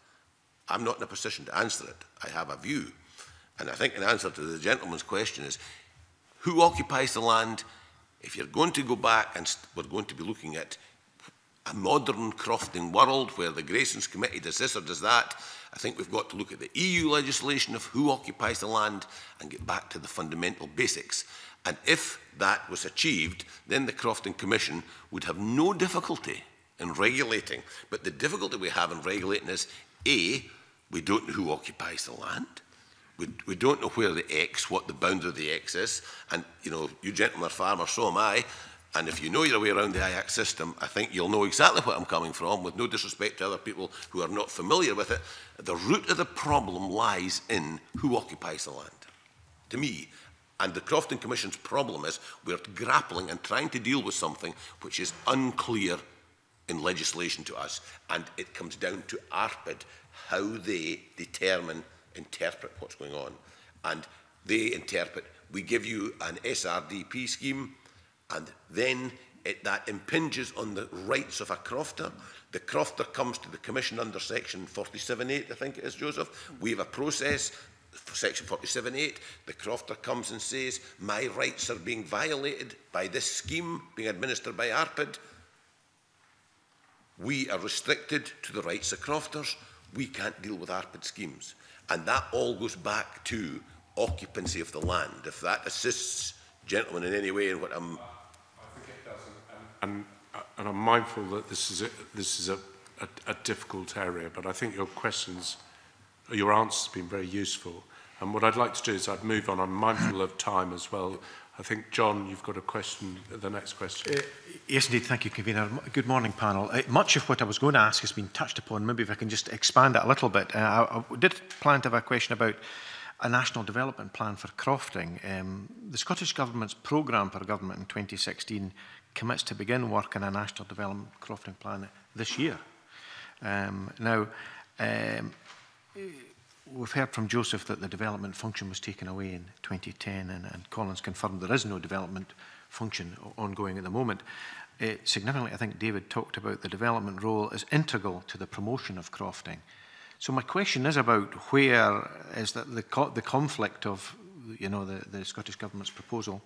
I'm not in a position to answer it. I have a view. And I think an answer to the gentleman's question is, who occupies the land? If you're going to go back and we're going to be looking at a modern crofting world where the Grayson's Committee does this or does that, I think we've got to look at the EU legislation of who occupies the land and get back to the fundamental basics. And if that was achieved, then the Crofton Commission would have no difficulty in regulating. But the difficulty we have in regulating is, A, we don't know who occupies the land. We, we don't know where the X, what the boundary of the X is. And, you know, you gentlemen are farmers, so am I. And if you know your way around the IAC system, I think you'll know exactly what I'm coming from, with no disrespect to other people who are not familiar with it. The root of the problem lies in who occupies the land. To me, And the Crofton Commission's problem is we're grappling and trying to deal with something which is unclear in legislation to us. And it comes down to ARPID, how they determine, interpret what's going on. And they interpret, we give you an SRDP scheme, and then it, that impinges on the rights of a crofter. The crofter comes to the Commission under Section 47.8, I think it is, Joseph. We have a process. Section 47.8, the crofter comes and says, my rights are being violated by this scheme being administered by ARPID. We are restricted to the rights of crofters. We can't deal with ARPID schemes. And that all goes back to occupancy of the land. If that assists gentlemen in any way in what I'm... I think it And, and, and I'm mindful that this is a, this is a, a, a difficult area, but I think your questions your answer has been very useful. And what I'd like to do is I'd move on. I'm mindful of time as well. I think, John, you've got a question, the next question. Uh, yes, indeed. Thank you, Convener. Uh, good morning, panel. Uh, much of what I was going to ask has been touched upon. Maybe if I can just expand it a little bit. Uh, I, I did plan to have a question about a national development plan for crofting. Um, the Scottish Government's programme for government in 2016 commits to begin work on a national development crofting plan this year. Um, now, um, We've heard from Joseph that the development function was taken away in 2010, and, and Collins confirmed there is no development function ongoing at the moment. It, uh, significantly, I think David talked about the development role as integral to the promotion of crofting. So my question is about where is that the, co the conflict of you know the, the Scottish government's proposal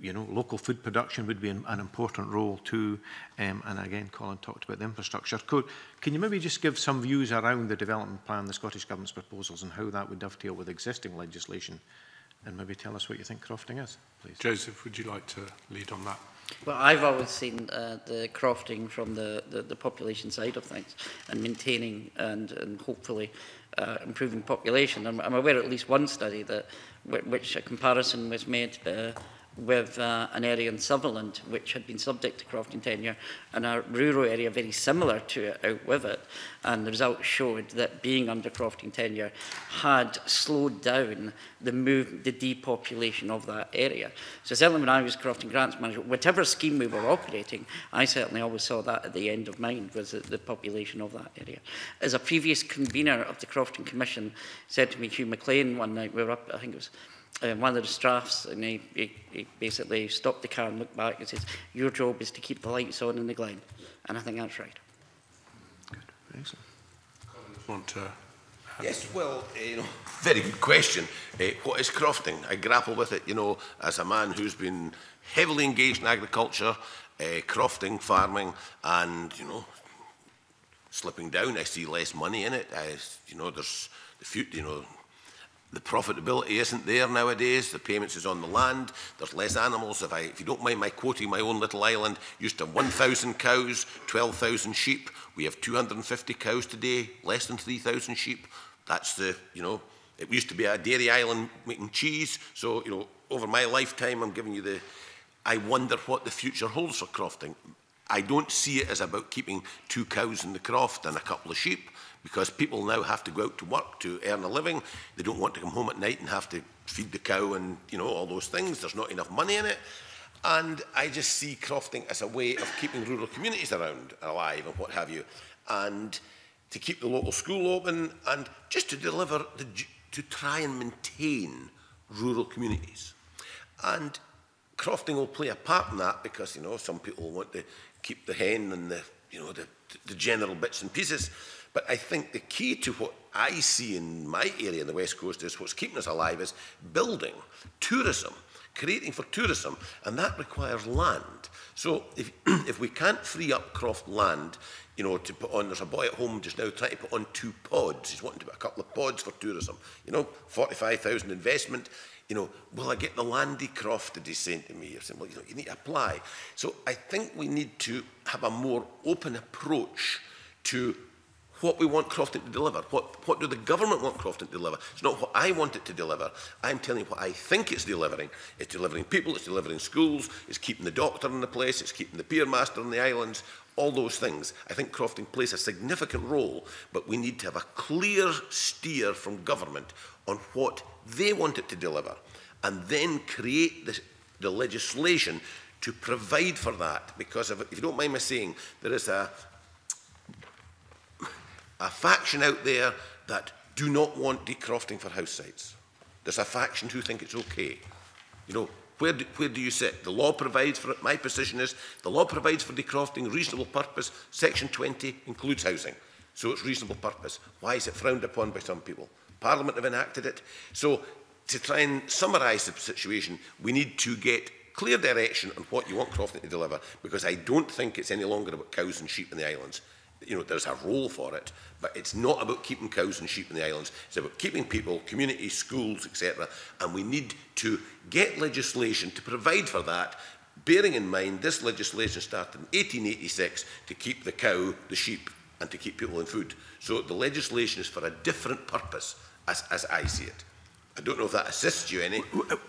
You know, local food production would be an, an important role too. Um, and again, Colin talked about the infrastructure. Could, can you maybe just give some views around the development plan, the Scottish Government's proposals, and how that would dovetail with existing legislation and maybe tell us what you think crofting is, please. Joseph, would you like to lead on that? Well, I've always seen uh, the crofting from the, the, the population side of things and maintaining and, and hopefully uh, improving population. I'm, I'm aware of at least one study that which a comparison was made uh, with uh, an area in Sutherland which had been subject to crofting tenure and a rural area very similar to it out with it. And the results showed that being under crofting tenure had slowed down the move, the depopulation of that area. So certainly when I was crofting Grants Manager, whatever scheme we were operating, I certainly always saw that at the end of mind was the, the population of that area. As a previous convener of the crofting Commission said to me, Hugh McLean one night, we were up, I think it was um, one of the staffs and he, he, he basically stopped the car and looked back and says, your job is to keep the lights on in the Glen. And I think that's right. Good. Excellent. Want to Yes, well, eh, you know, very good question. Uh, what is crofting? I grapple with it, you know, as a man who's been heavily engaged in agriculture, uh, crofting, farming, and, you know, slipping down. I see less money in it. I, you know, there's the future, you know, The profitability isn't there nowadays. The payments is on the land. There's less animals. If, I, if you don't mind my quoting my own little island, used to 1,000 cows, 12,000 sheep. We have 250 cows today, less than 3,000 sheep. That's the, you know, it used to be a dairy island making cheese. So, you know, over my lifetime, I'm giving you the, I wonder what the future holds for crofting. I don't see it as about keeping two cows in the croft and a couple of sheep because people now have to go out to work to earn a living. They don't want to come home at night and have to feed the cow and you know all those things. There's not enough money in it. And I just see crofting as a way of keeping rural communities around alive and what have you, and to keep the local school open and just to deliver, the, to try and maintain rural communities. And crofting will play a part in that because, you know, some people want to keep the hen and the, you know, the, the general bits and pieces. But I think the key to what I see in my area in the West Coast is what's keeping us alive is building, tourism, creating for tourism, and that requires land. So if, if we can't free up Croft land, you know, to put on, there's a boy at home just now trying to put on two pods. He's wanting to put a couple of pods for tourism. You know, 45,000 investment. You know, will I get the landy crofted, he's saying to me. Or saying, well, you know, you need to apply. So I think we need to have a more open approach to what we want Crofton to deliver. What, what do the government want Crofton to deliver? It's not what I want it to deliver. I'm telling you what I think it's delivering. It's delivering people, it's delivering schools, it's keeping the doctor in the place, it's keeping the pier master in the islands, all those things. I think Crofton plays a significant role, but we need to have a clear steer from government on what they want it to deliver and then create the, the legislation to provide for that because if, if you don't mind me saying there is a, a faction out there that do not want decrofting for house sites. There's a faction who think it's okay. You know, where do, where do you sit? The law provides for it. My position is the law provides for decrofting reasonable purpose. Section 20 includes housing, so it's reasonable purpose. Why is it frowned upon by some people? Parliament have enacted it. So to try and summarise the situation, we need to get clear direction on what you want crofting to deliver, because I don't think it's any longer about cows and sheep in the islands you know, there's a role for it, but it's not about keeping cows and sheep in the islands. It's about keeping people, communities, schools, etc. And we need to get legislation to provide for that, bearing in mind this legislation started in 1886 to keep the cow, the sheep, and to keep people in food. So the legislation is for a different purpose, as, as I see it. I don't know if that assists you any.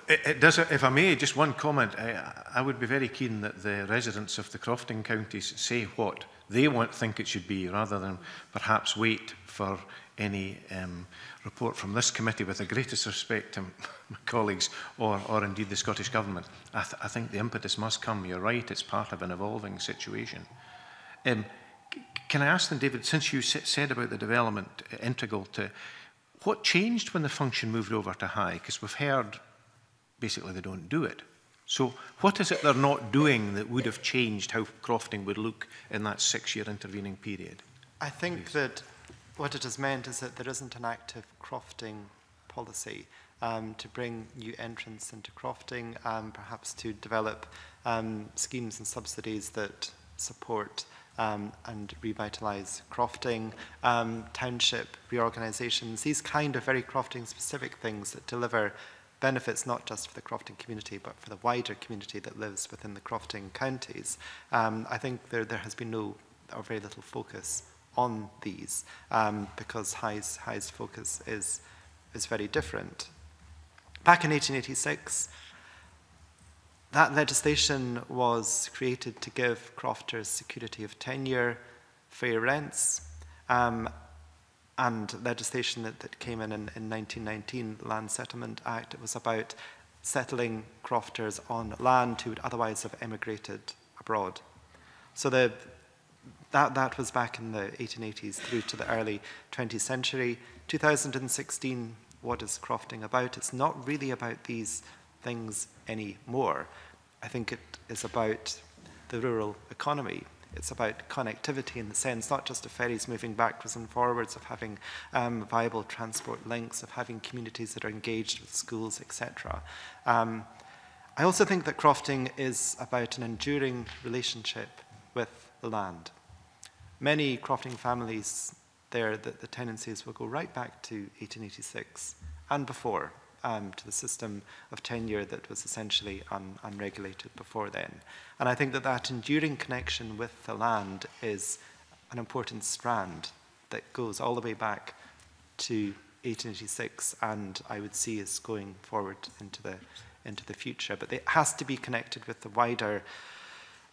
It, it does, if I may, just one comment. I, I would be very keen that the residents of the Crofting counties say what they won't think it should be, rather than perhaps wait for any um, report from this committee with the greatest respect to my colleagues or, or indeed the Scottish Government. I, th I think the impetus must come. You're right, it's part of an evolving situation. Um, can I ask then, David, since you said about the development uh, integral to what changed when the function moved over to high? Because we've heard basically they don't do it. So what is it they're not doing that would have changed how crofting would look in that six-year intervening period? I think Please. that what it has meant is that there isn't an active crofting policy um, to bring new entrants into crofting, um, perhaps to develop um, schemes and subsidies that support um, and revitalise crofting, um, township reorganisations, these kind of very crofting specific things that deliver benefits not just for the Crofting community, but for the wider community that lives within the Crofting counties. Um, I think there, there has been no or very little focus on these um, because High's, High's focus is, is very different. Back in 1886, that legislation was created to give crofters security of tenure, fair rents, um, and legislation that, that came in, in in 1919, Land Settlement Act. It was about settling crofters on land who would otherwise have emigrated abroad. So the, that, that was back in the 1880s through to the early 20th century. 2016, what is crofting about? It's not really about these things anymore. I think it is about the rural economy it's about connectivity in the sense not just of ferries moving backwards and forwards, of having um, viable transport links, of having communities that are engaged with schools, etc. Um, I also think that crofting is about an enduring relationship with the land. Many crofting families there, that the tenancies will go right back to 1886 and before, um, to the system of tenure that was essentially un unregulated before then. And I think that that enduring connection with the land is an important strand that goes all the way back to 1886 and I would see is going forward into the into the future. But it has to be connected with the wider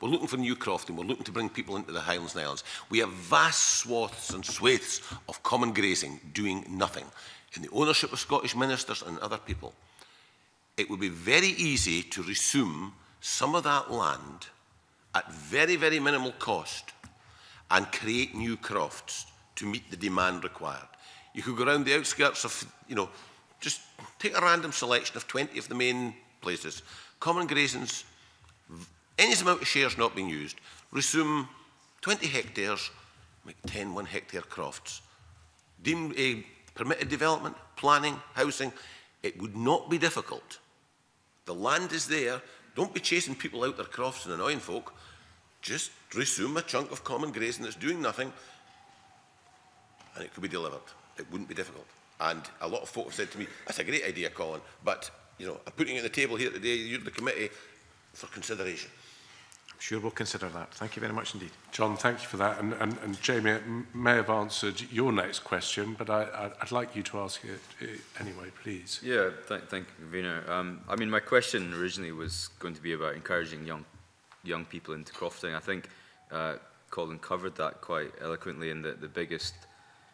we're looking for new crofting, we're looking to bring people into the Highlands and Islands. We have vast swaths and swathes of common grazing doing nothing in the ownership of Scottish ministers and other people it would be very easy to resume some of that land at very, very minimal cost and create new crofts to meet the demand required. You could go around the outskirts of, you know, just take a random selection of 20 of the main places. Common grazings, any amount of shares not being used, resume 20 hectares, make 10 one hectare crofts. Deem a permitted development, planning, housing, it would not be difficult The land is there. Don't be chasing people out their crofts and annoying folk. Just resume a chunk of common and it's doing nothing and it could be delivered. It wouldn't be difficult. And a lot of folk have said to me, that's a great idea, Colin, but you know, I'm putting it on the table here today, you're the committee for consideration sure we'll consider that. Thank you very much indeed. John, thank you for that. And, and, and Jamie may have answered your next question, but I, I'd like you to ask it anyway, please. Yeah, th thank you, Convener. Um, I mean, my question originally was going to be about encouraging young, young people into crofting. I think uh, Colin covered that quite eloquently, and the, the biggest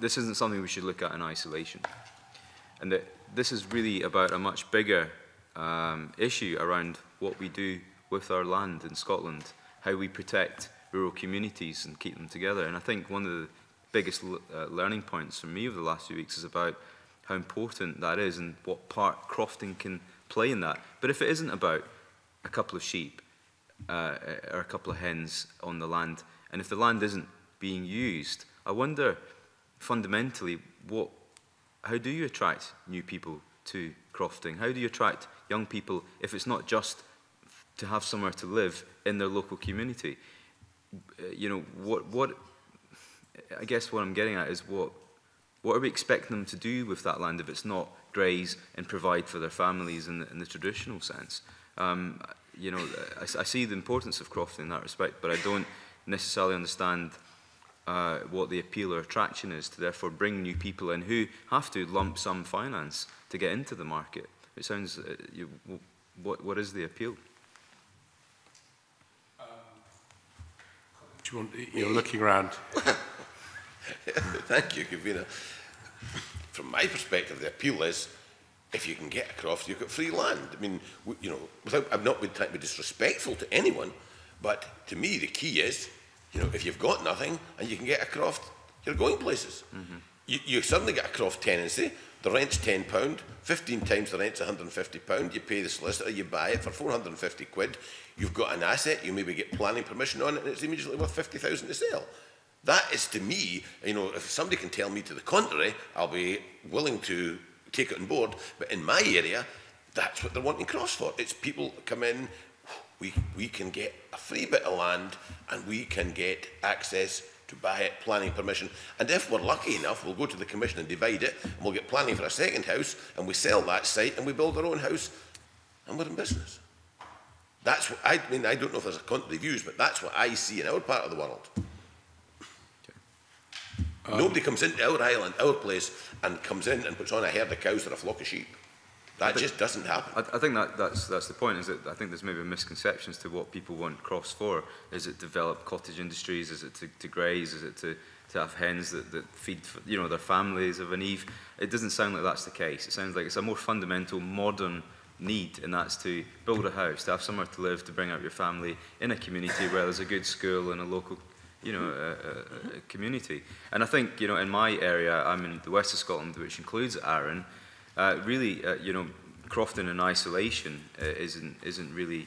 this isn't something we should look at in isolation. And that this is really about a much bigger um, issue around what we do with our land in Scotland, how we protect rural communities and keep them together. And I think one of the biggest uh, learning points for me over the last few weeks is about how important that is and what part crofting can play in that. But if it isn't about a couple of sheep uh, or a couple of hens on the land, and if the land isn't being used, I wonder fundamentally what, how do you attract new people to crofting? How do you attract young people if it's not just to have somewhere to live in their local community? Uh, you know, what, what, I guess what I'm getting at is what, what are we expecting them to do with that land if it's not graze and provide for their families in the, in the traditional sense? Um, you know, I, I see the importance of crofting in that respect, but I don't necessarily understand uh, what the appeal or attraction is to therefore bring new people in who have to lump some finance to get into the market. It sounds, uh, you, what, what is the appeal? you want, you're looking around. Thank you, Kavina. From my perspective, the appeal is if you can get a croft, you've got free land. I mean, you know, without, I've not been trying to be disrespectful to anyone, but to me, the key is, you know, if you've got nothing and you can get a croft, you're going places. Mm -hmm. you, you suddenly get a croft tenancy, The rent's £10, 15 times the rent's £150, you pay the solicitor, you buy it for 450 quid, you've got an asset, you maybe get planning permission on it, and it's immediately worth 50000 to sell. That is to me, you know, if somebody can tell me to the contrary, I'll be willing to take it on board. But in my area, that's what they're wanting cross for. It's people come in, we, we can get a free bit of land and we can get access to buy it, planning permission. And if we're lucky enough, we'll go to the Commission and divide it, and we'll get planning for a second house, and we sell that site, and we build our own house, and we're in business. That's what, I mean, I don't know if there's a contrary views, but that's what I see in our part of the world. Um, Nobody comes into our island, our place, and comes in and puts on a herd of cows or a flock of sheep. That think, just doesn't happen. I, I think that, that's, that's the point, is that I think there's maybe misconceptions to what people want Cross for. Is it develop cottage industries? Is it to, to graze? Is it to, to have hens that, that feed you know, their families of an eve? It doesn't sound like that's the case. It sounds like it's a more fundamental, modern need, and that's to build a house, to have somewhere to live, to bring out your family in a community where there's a good school and a local you know, a, a, a community. And I think, you know, in my area, I'm in the west of Scotland, which includes Arran, Uh, really, uh, you know, Crofton in isolation uh, isn't, isn't really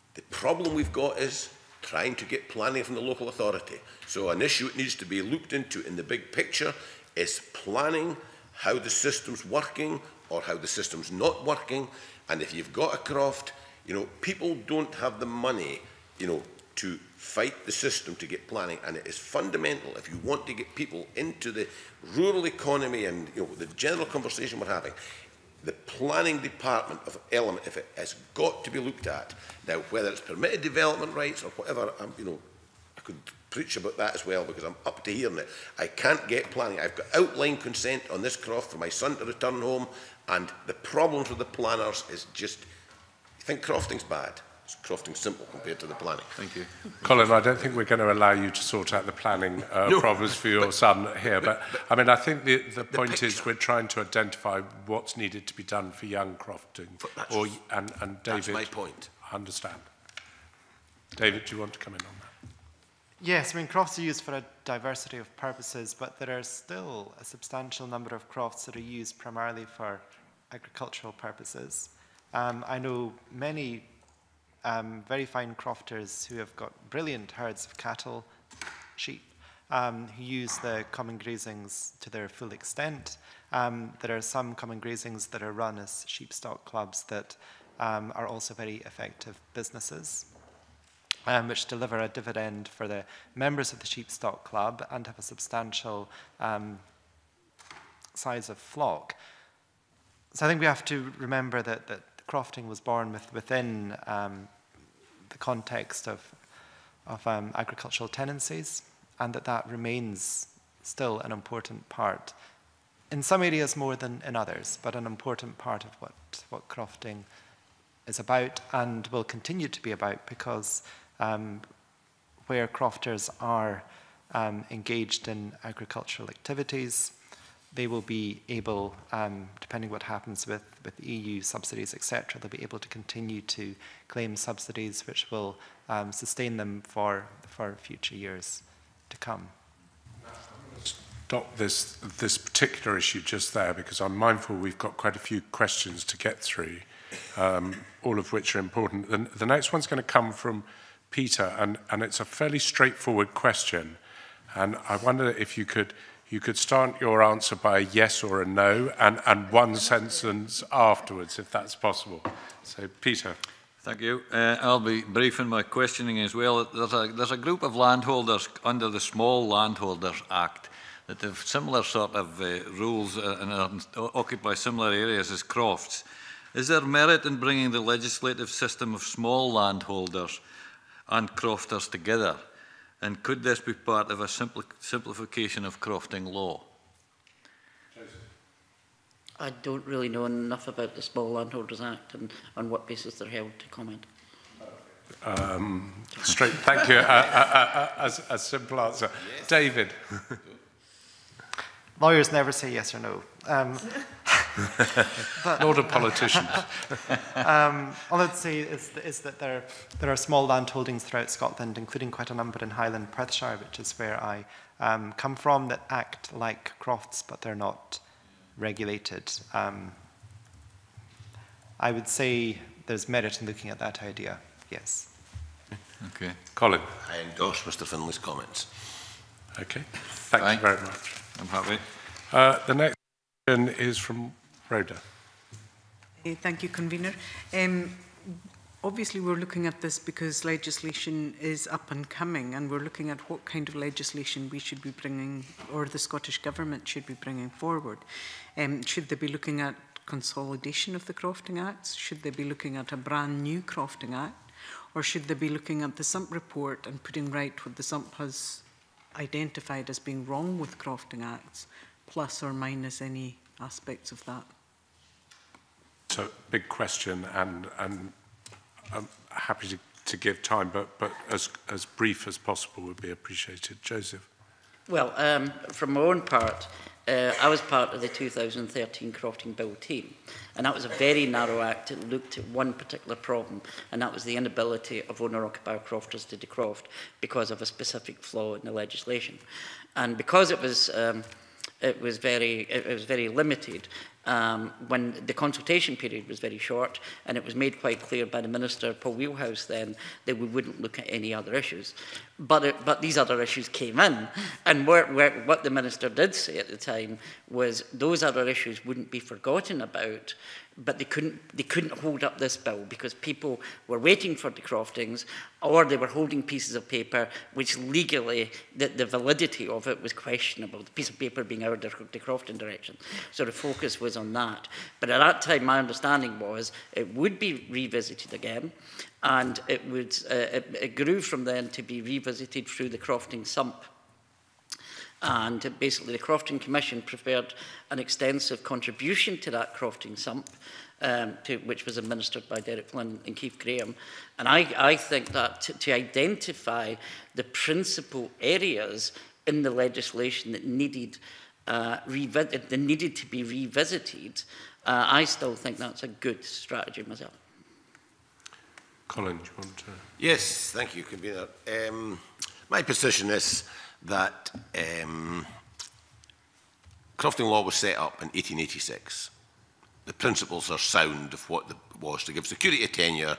The problem we've got is trying to get planning from the local authority. So an issue that needs to be looked into in the big picture is planning how the system's working or how the system's not working. And if you've got a croft, you know, people don't have the money, you know, to fight the system to get planning. And it is fundamental if you want to get people into the rural economy and, you know, the general conversation we're having the planning department of element, if it has got to be looked at. Now, whether it's permitted development rights or whatever, I'm, you know, I could preach about that as well because I'm up to hearing it. I can't get planning. I've got outline consent on this croft for my son to return home and the problems with the planners is just, you think crofting's bad crofting simple compared to the planning. Thank you. Colin, I don't think we're going to allow you to sort out the planning uh, no, problems for your but, son here, but, but, I mean, I think the, the, the point picture. is we're trying to identify what's needed to be done for young crofting. That's, or, and, and David, that's my point. I understand. David, do you want to come in on that? Yes, I mean, crofts are used for a diversity of purposes, but there are still a substantial number of crofts that are used primarily for agricultural purposes. Um, I know many um, very fine crofters who have got brilliant herds of cattle, sheep, um, who use the common grazings to their full extent. Um, there are some common grazings that are run as sheep stock clubs that um, are also very effective businesses. Um, which deliver a dividend for the members of the sheep stock Club and have a substantial um, size of flock. So I think we have to remember that, that crofting was born with, within um, the context of, of um, agricultural tenancies, and that that remains still an important part, in some areas more than in others, but an important part of what, what crofting is about and will continue to be about because um, where crofters are um, engaged in agricultural activities, they will be able, um, depending what happens with, with EU subsidies, etc., they'll be able to continue to claim subsidies which will um, sustain them for, for future years to come. Stop this, this particular issue just there because I'm mindful we've got quite a few questions to get through, um, all of which are important. The, the next one's going to come from Peter, and, and it's a fairly straightforward question. And I wonder if you could you could start your answer by a yes or a no and, and one sentence afterwards, if that's possible. So, Peter. Thank you. Uh, I'll be brief in my questioning as well. There's a, there's a group of landholders under the Small Landholders Act that have similar sort of uh, rules uh, and uh, are, occupy similar areas as crofts. Is there merit in bringing the legislative system of small landholders and crofters together? And could this be part of a simpl simplification of crofting law? I don't really know enough about the Small Landholders Act and on what basis they're held to comment. Um, straight, thank you. uh, uh, uh, a, a simple answer. Yes. David. Lawyers never say yes or no. Um, but, Nor do politicians. um, all I'd say is, is that there, there are small land holdings throughout Scotland, including quite a number in Highland Perthshire, which is where I um, come from, that act like crofts, but they're not regulated. Um, I would say there's merit in looking at that idea, yes. Okay. Colin. I endorse Mr Finlay's comments. Okay. Thank Aye. you very much. I'm happy. Uh, the next question is from Rhoda. thank you, Convener. Um, obviously, we're looking at this because legislation is up and coming, and we're looking at what kind of legislation we should be bringing, or the Scottish Government should be bringing forward. Um, should they be looking at consolidation of the Crofting Acts? Should they be looking at a brand new Crofting Act? Or should they be looking at the SUMP report and putting right what the SUMP has identified as being wrong with crofting acts, plus or minus any aspects of that? So, big question, and, and I'm happy to, to give time, but, but as, as brief as possible would be appreciated. Joseph. Well, um, from my own part, uh, I was part of the 2013 Crofting Bill team. And that was a very narrow act. It looked at one particular problem, and that was the inability of owner-occupier crofters to decroft because of a specific flaw in the legislation. And because it was um, it was very, it was very limited um, when the consultation period was very short and it was made quite clear by the Minister, Paul Wheelhouse, then that we wouldn't look at any other issues. But, it, uh, but these other issues came in and where, where, what the Minister did say at the time was those other issues wouldn't be forgotten about but they couldn't, they couldn't hold up this bill because people were waiting for the croftings or they were holding pieces of paper which legally the, the validity of it was questionable, the piece of paper being our de, the Crofting direction. So the focus was on that. But at that time, my understanding was it would be revisited again and it, would, uh, it, it grew from then to be revisited through the crofting sump And basically the Crofting Commission preferred an extensive contribution to that Crofting sump, um, to, which was administered by Derek Flynn and Keith Graham. And I, I think that to, to identify the principal areas in the legislation that needed uh, revisited that needed to be revisited, uh, I still think that's a good strategy myself. Colin, do you want to? Yes, thank you, Convener. Um, my position is that um, crofting law was set up in 1886. The principles are sound of what the was to give security of tenure,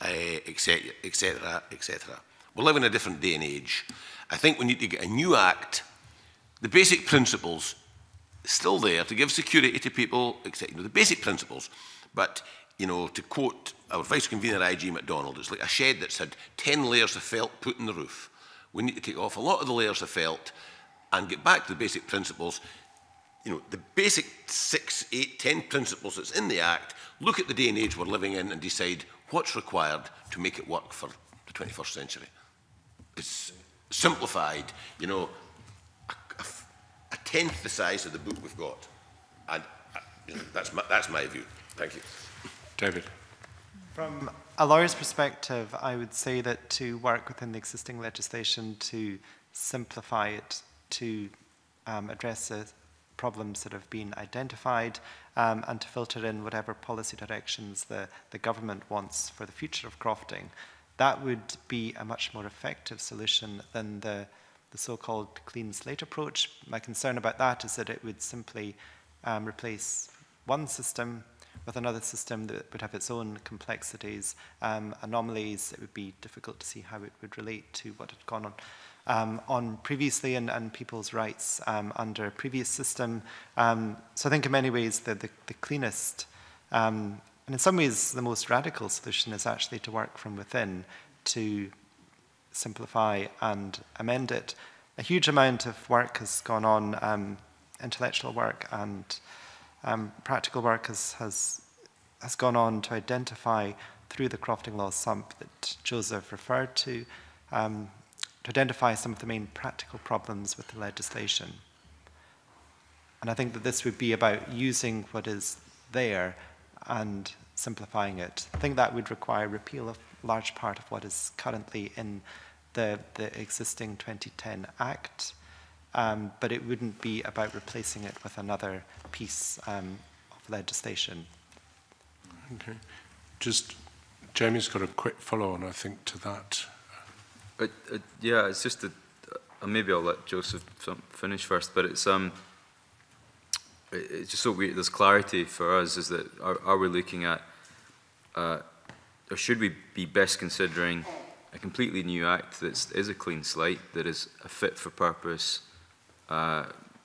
etc., etc., etc. We live in a different day and age. I think we need to get a new act. The basic principles still there to give security to people, etc. You know, the basic principles, but you know, to quote our vice convener, IG MacDonald, it's like a shed that's had 10 layers of felt put in the roof. We need to take off a lot of the layers of felt and get back to the basic principles. You know, the basic six, eight, ten principles that's in the Act, look at the day and age we're living in and decide what's required to make it work for the 21st century. It's simplified, you know, a, a, a tenth the size of the book we've got. And uh, you know, that's, my, that's my view. Thank you. David. From a lawyer's perspective, I would say that to work within the existing legislation to simplify it, to um, address the problems that have been identified, um, and to filter in whatever policy directions the, the government wants for the future of crofting, that would be a much more effective solution than the, the so-called clean slate approach. My concern about that is that it would simply um, replace one system With another system that would have its own complexities, um, anomalies, it would be difficult to see how it would relate to what had gone on um, on previously and, and people's rights um, under a previous system. Um, so I think in many ways the, the, the cleanest um, and in some ways the most radical solution is actually to work from within to simplify and amend it. A huge amount of work has gone on, um, intellectual work and um, practical work has, has, has gone on to identify through the crofting law sump that Joseph referred to, um, to identify some of the main practical problems with the legislation. And I think that this would be about using what is there and simplifying it. I think that would require repeal of large part of what is currently in the, the existing 2010 Act, um, but it wouldn't be about replacing it with another piece um, of legislation. Okay. Just, Jamie's got a quick follow-on, I think, to that. It, it, uh, yeah, it's just that, uh, uh maybe I'll let Joseph finish first, but it's, um, it, it's just so weird, there's clarity for us, is that are, are we looking at, uh, or should we be best considering a completely new act that is a clean slate, that is a fit for purpose uh,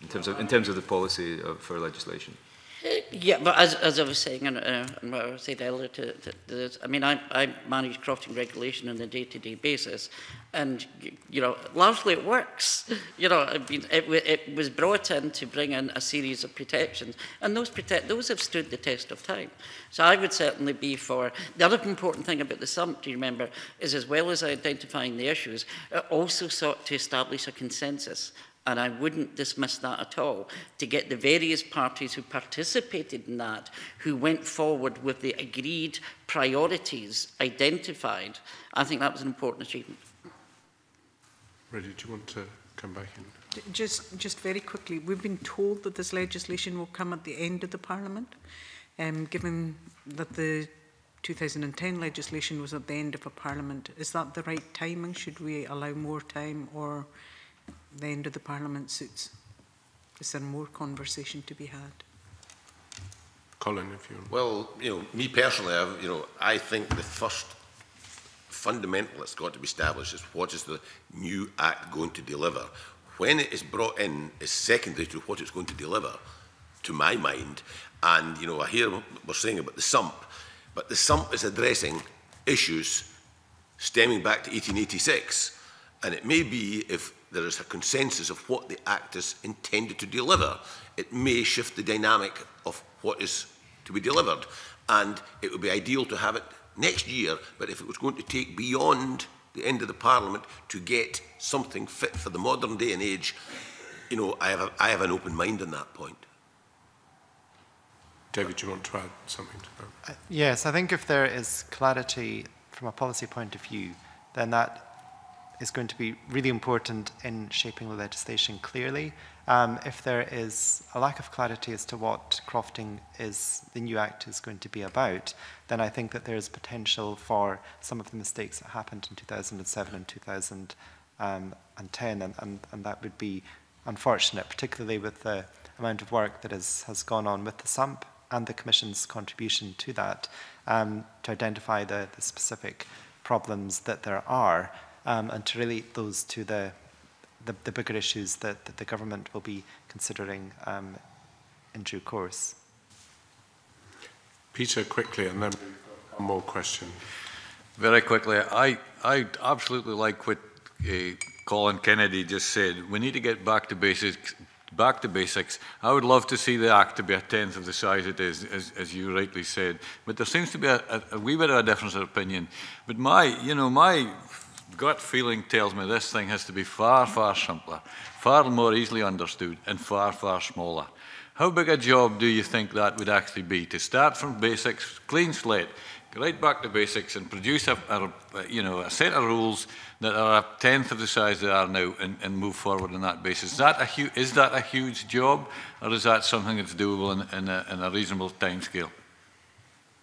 in terms of in terms of the policy of, for legislation? Uh, yeah, but as, as I was saying, and uh, what I said earlier, to, to, to, I mean, I, I manage crofting regulation on a day-to-day -day basis, and, you know, largely it works. You know, I mean, it, it was brought in to bring in a series of protections, and those, protect, those have stood the test of time. So I would certainly be for... The other important thing about the summit, do you remember, is as well as identifying the issues, it also sought to establish a consensus And I wouldn't dismiss that at all. To get the various parties who participated in that, who went forward with the agreed priorities identified, I think that was an important achievement. Ready, do you want to come back in? Just, just very quickly, we've been told that this legislation will come at the end of the Parliament, um, given that the 2010 legislation was at the end of a Parliament. Is that the right timing? Should we allow more time or the end of the Parliament suits? Is there more conversation to be had? Colin, if you well, you know, me personally, I've, you know, I think the first fundamental that's got to be established is what is the new act going to deliver. When it is brought in is secondary to what it's going to deliver, to my mind. And you know, I hear what we're saying about the sump, but the sump is addressing issues stemming back to 1886. And it may be if there is a consensus of what the Act is intended to deliver. It may shift the dynamic of what is to be delivered, and it would be ideal to have it next year, but if it was going to take beyond the end of the Parliament to get something fit for the modern day and age, you know, I have, a, I have an open mind on that point. David, do you want to add something to that? Uh, yes, I think if there is clarity from a policy point of view, then that is going to be really important in shaping the legislation clearly. Um, if there is a lack of clarity as to what crofting is, the new act is going to be about, then I think that there is potential for some of the mistakes that happened in 2007 and 2010, and, and, and that would be unfortunate, particularly with the amount of work that is, has gone on with the SUMP and the Commission's contribution to that um, to identify the, the specific problems that there are um, and to relate those to the, the, the bigger issues that, that the government will be considering um, in due course. Peter, quickly, and then one more question. Very quickly, I, I absolutely like what uh, Colin Kennedy just said. We need to get back to basics. Back to basics. I would love to see the Act to be a tenth of the size it is, as, as you rightly said. But there seems to be a, a, a wee bit of a difference of opinion. But my, you know, my gut feeling tells me this thing has to be far, far simpler, far more easily understood, and far, far smaller. How big a job do you think that would actually be to start from basics, clean slate, right back to basics, and produce a, a you know a set of rules that are a tenth of the size they are now, and, and move forward on that basis? Is that a is that a huge job, or is that something that's doable in, in, a, in a reasonable time scale?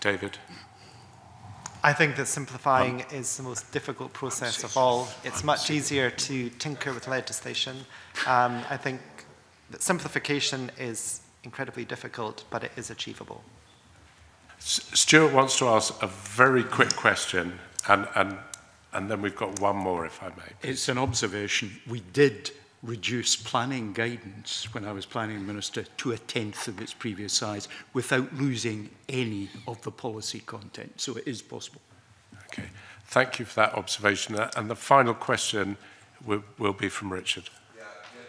David? I think that simplifying um, is the most difficult process of all. It's much easier to tinker with legislation. Um, I think that simplification is incredibly difficult, but it is achievable. Stuart wants to ask a very quick question, and, and, and then we've got one more, if I may. It's an observation. We did reduce planning guidance when I was planning minister to a tenth of its previous size without losing any of the policy content. So it is possible. Okay. Thank you for that observation. And the final question will, will be from Richard.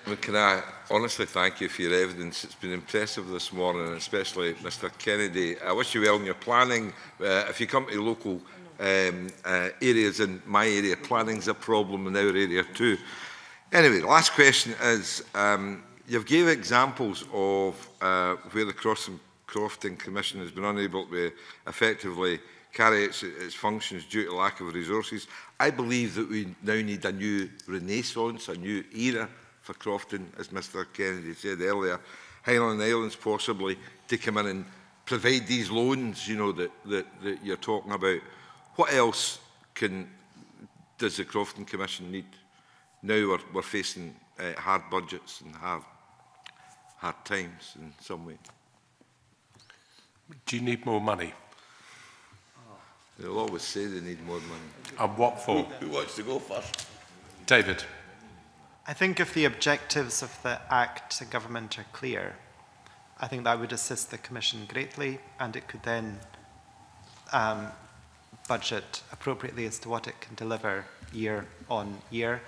Well, can I honestly thank you for your evidence? It's been impressive this morning, especially Mr Kennedy. I wish you well in your planning. Uh, if you come to local um, uh, areas in my area, planning's a problem in our area too. Anyway, last question is, um, you've gave examples of uh, where the Cross and Crofting Commission has been unable to effectively carry its, its functions due to lack of resources. I believe that we now need a new renaissance, a new era for Crofton, as Mr Kennedy said earlier, Highland Islands possibly to come in and provide these loans, you know, that, that, that you're talking about. What else can, does the Crofton Commission need? Now we're, we're facing uh, hard budgets and hard, hard times in some way. Do you need more money? They'll always say they need more money. And what for? Who, who wants to go first? David. I think if the objectives of the Act to government are clear, I think that would assist the Commission greatly and it could then um, budget appropriately as to what it can deliver year on year.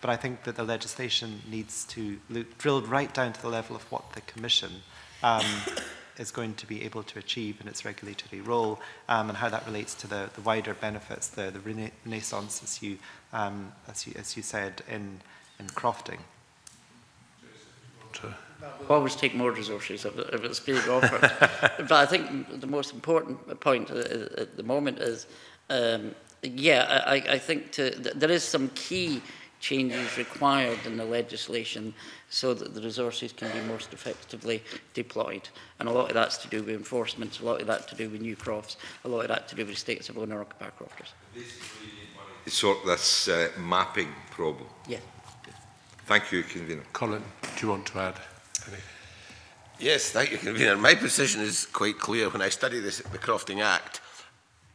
But I think that the legislation needs to look, drilled right down to the level of what the Commission um, is going to be able to achieve in its regulatory role um, and how that relates to the, the wider benefits, the, the rena renaissance, as you, um, as, you, as you said, in in crofting? always take more resources if, it's being offered. but I think the most important point at the moment is, um, yeah, I, I think to, there is some key changes required in the legislation so that the resources can be most effectively deployed. And a lot of that's to do with enforcement, a lot of that to do with new crofts, a lot of that to do with states of owner occupied crofters. This is really sort that's uh, mapping problem. Yeah. Thank you, Convener. Colin, do you want to add anything? Yes, thank you, Convener. My position is quite clear. When I study this, the Crofting Act,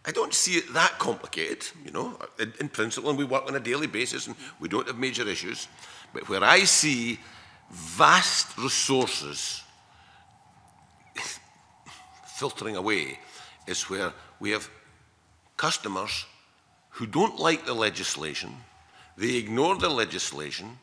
I don't see it that complicated, you know, in, in principle, and we work on a daily basis and we don't have major issues. But where I see vast resources filtering away is where we have customers who don't like the legislation, they ignore the legislation,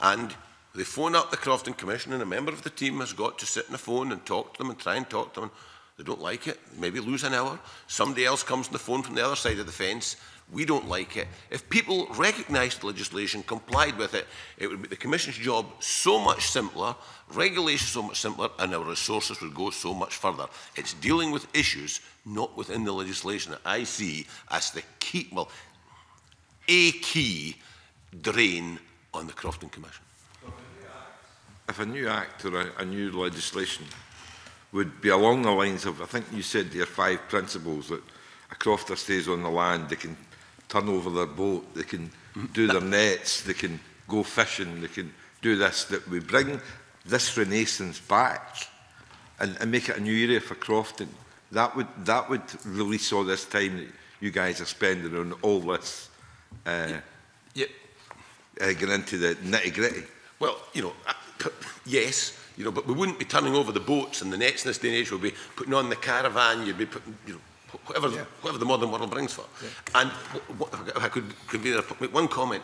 And they phone up the Crofton Commission and a member of the team has got to sit on the phone and talk to them and try and talk to them. They don't like it, maybe lose an hour. Somebody else comes on the phone from the other side of the fence. We don't like it. If people recognised the legislation, complied with it, it would make the Commission's job so much simpler, regulation so much simpler, and our resources would go so much further. It's dealing with issues not within the legislation that I see as the key, well, a key drain on the Crofton Commission. If a new act or a, a new legislation would be along the lines of, I think you said there are five principles that a crofter stays on the land, they can turn over their boat, they can do their nets, they can go fishing, they can do this, that we bring this renaissance back and, and make it a new area for crofting. That would, that would release all this time that you guys are spending on all this. Uh, yeah. Yeah uh, eh, get into the nitty gritty? Well, you know, yes, you know, but we wouldn't be turning over the boats and the nets in this day and age. We'd be putting on the caravan. You'd be putting, you know, whatever, yeah. whatever the modern world brings for. Yeah. And what, if I could convene make one comment,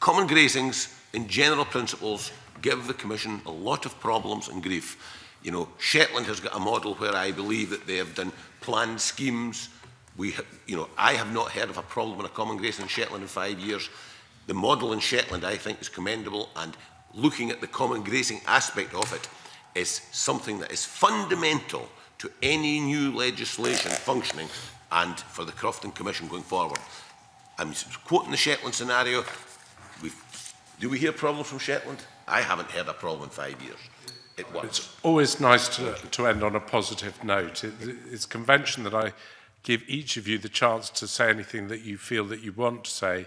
common grazings in general principles give the Commission a lot of problems and grief. You know, Shetland has got a model where I believe that they have done planned schemes. We, you know, I have not heard of a problem in a common grazing in Shetland in five years. The model in Shetland, I think, is commendable and looking at the common grazing aspect of it is something that is fundamental to any new legislation functioning and for the Crofton Commission going forward. I'm quoting the Shetland scenario. We've, do we hear problems from Shetland? I haven't heard a problem in five years. It was. It's always nice to, to end on a positive note. It, it's convention that I give each of you the chance to say anything that you feel that you want to say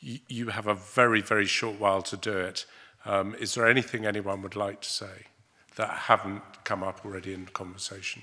you have a very, very short while to do it. Um, is there anything anyone would like to say that haven't come up already in conversation?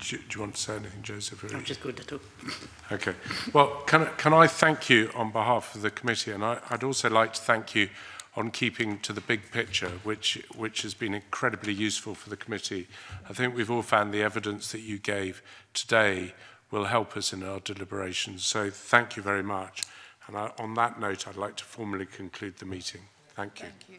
Do, do you want to say anything, Joseph? Really? I'm just good at all. okay. Well, can, can I thank you on behalf of the committee? And I, I'd also like to thank you on keeping to the big picture, which, which has been incredibly useful for the committee. I think we've all found the evidence that you gave today will help us in our deliberations. So thank you very much. And I, on that note, I'd like to formally conclude the meeting. Thank you. Thank you.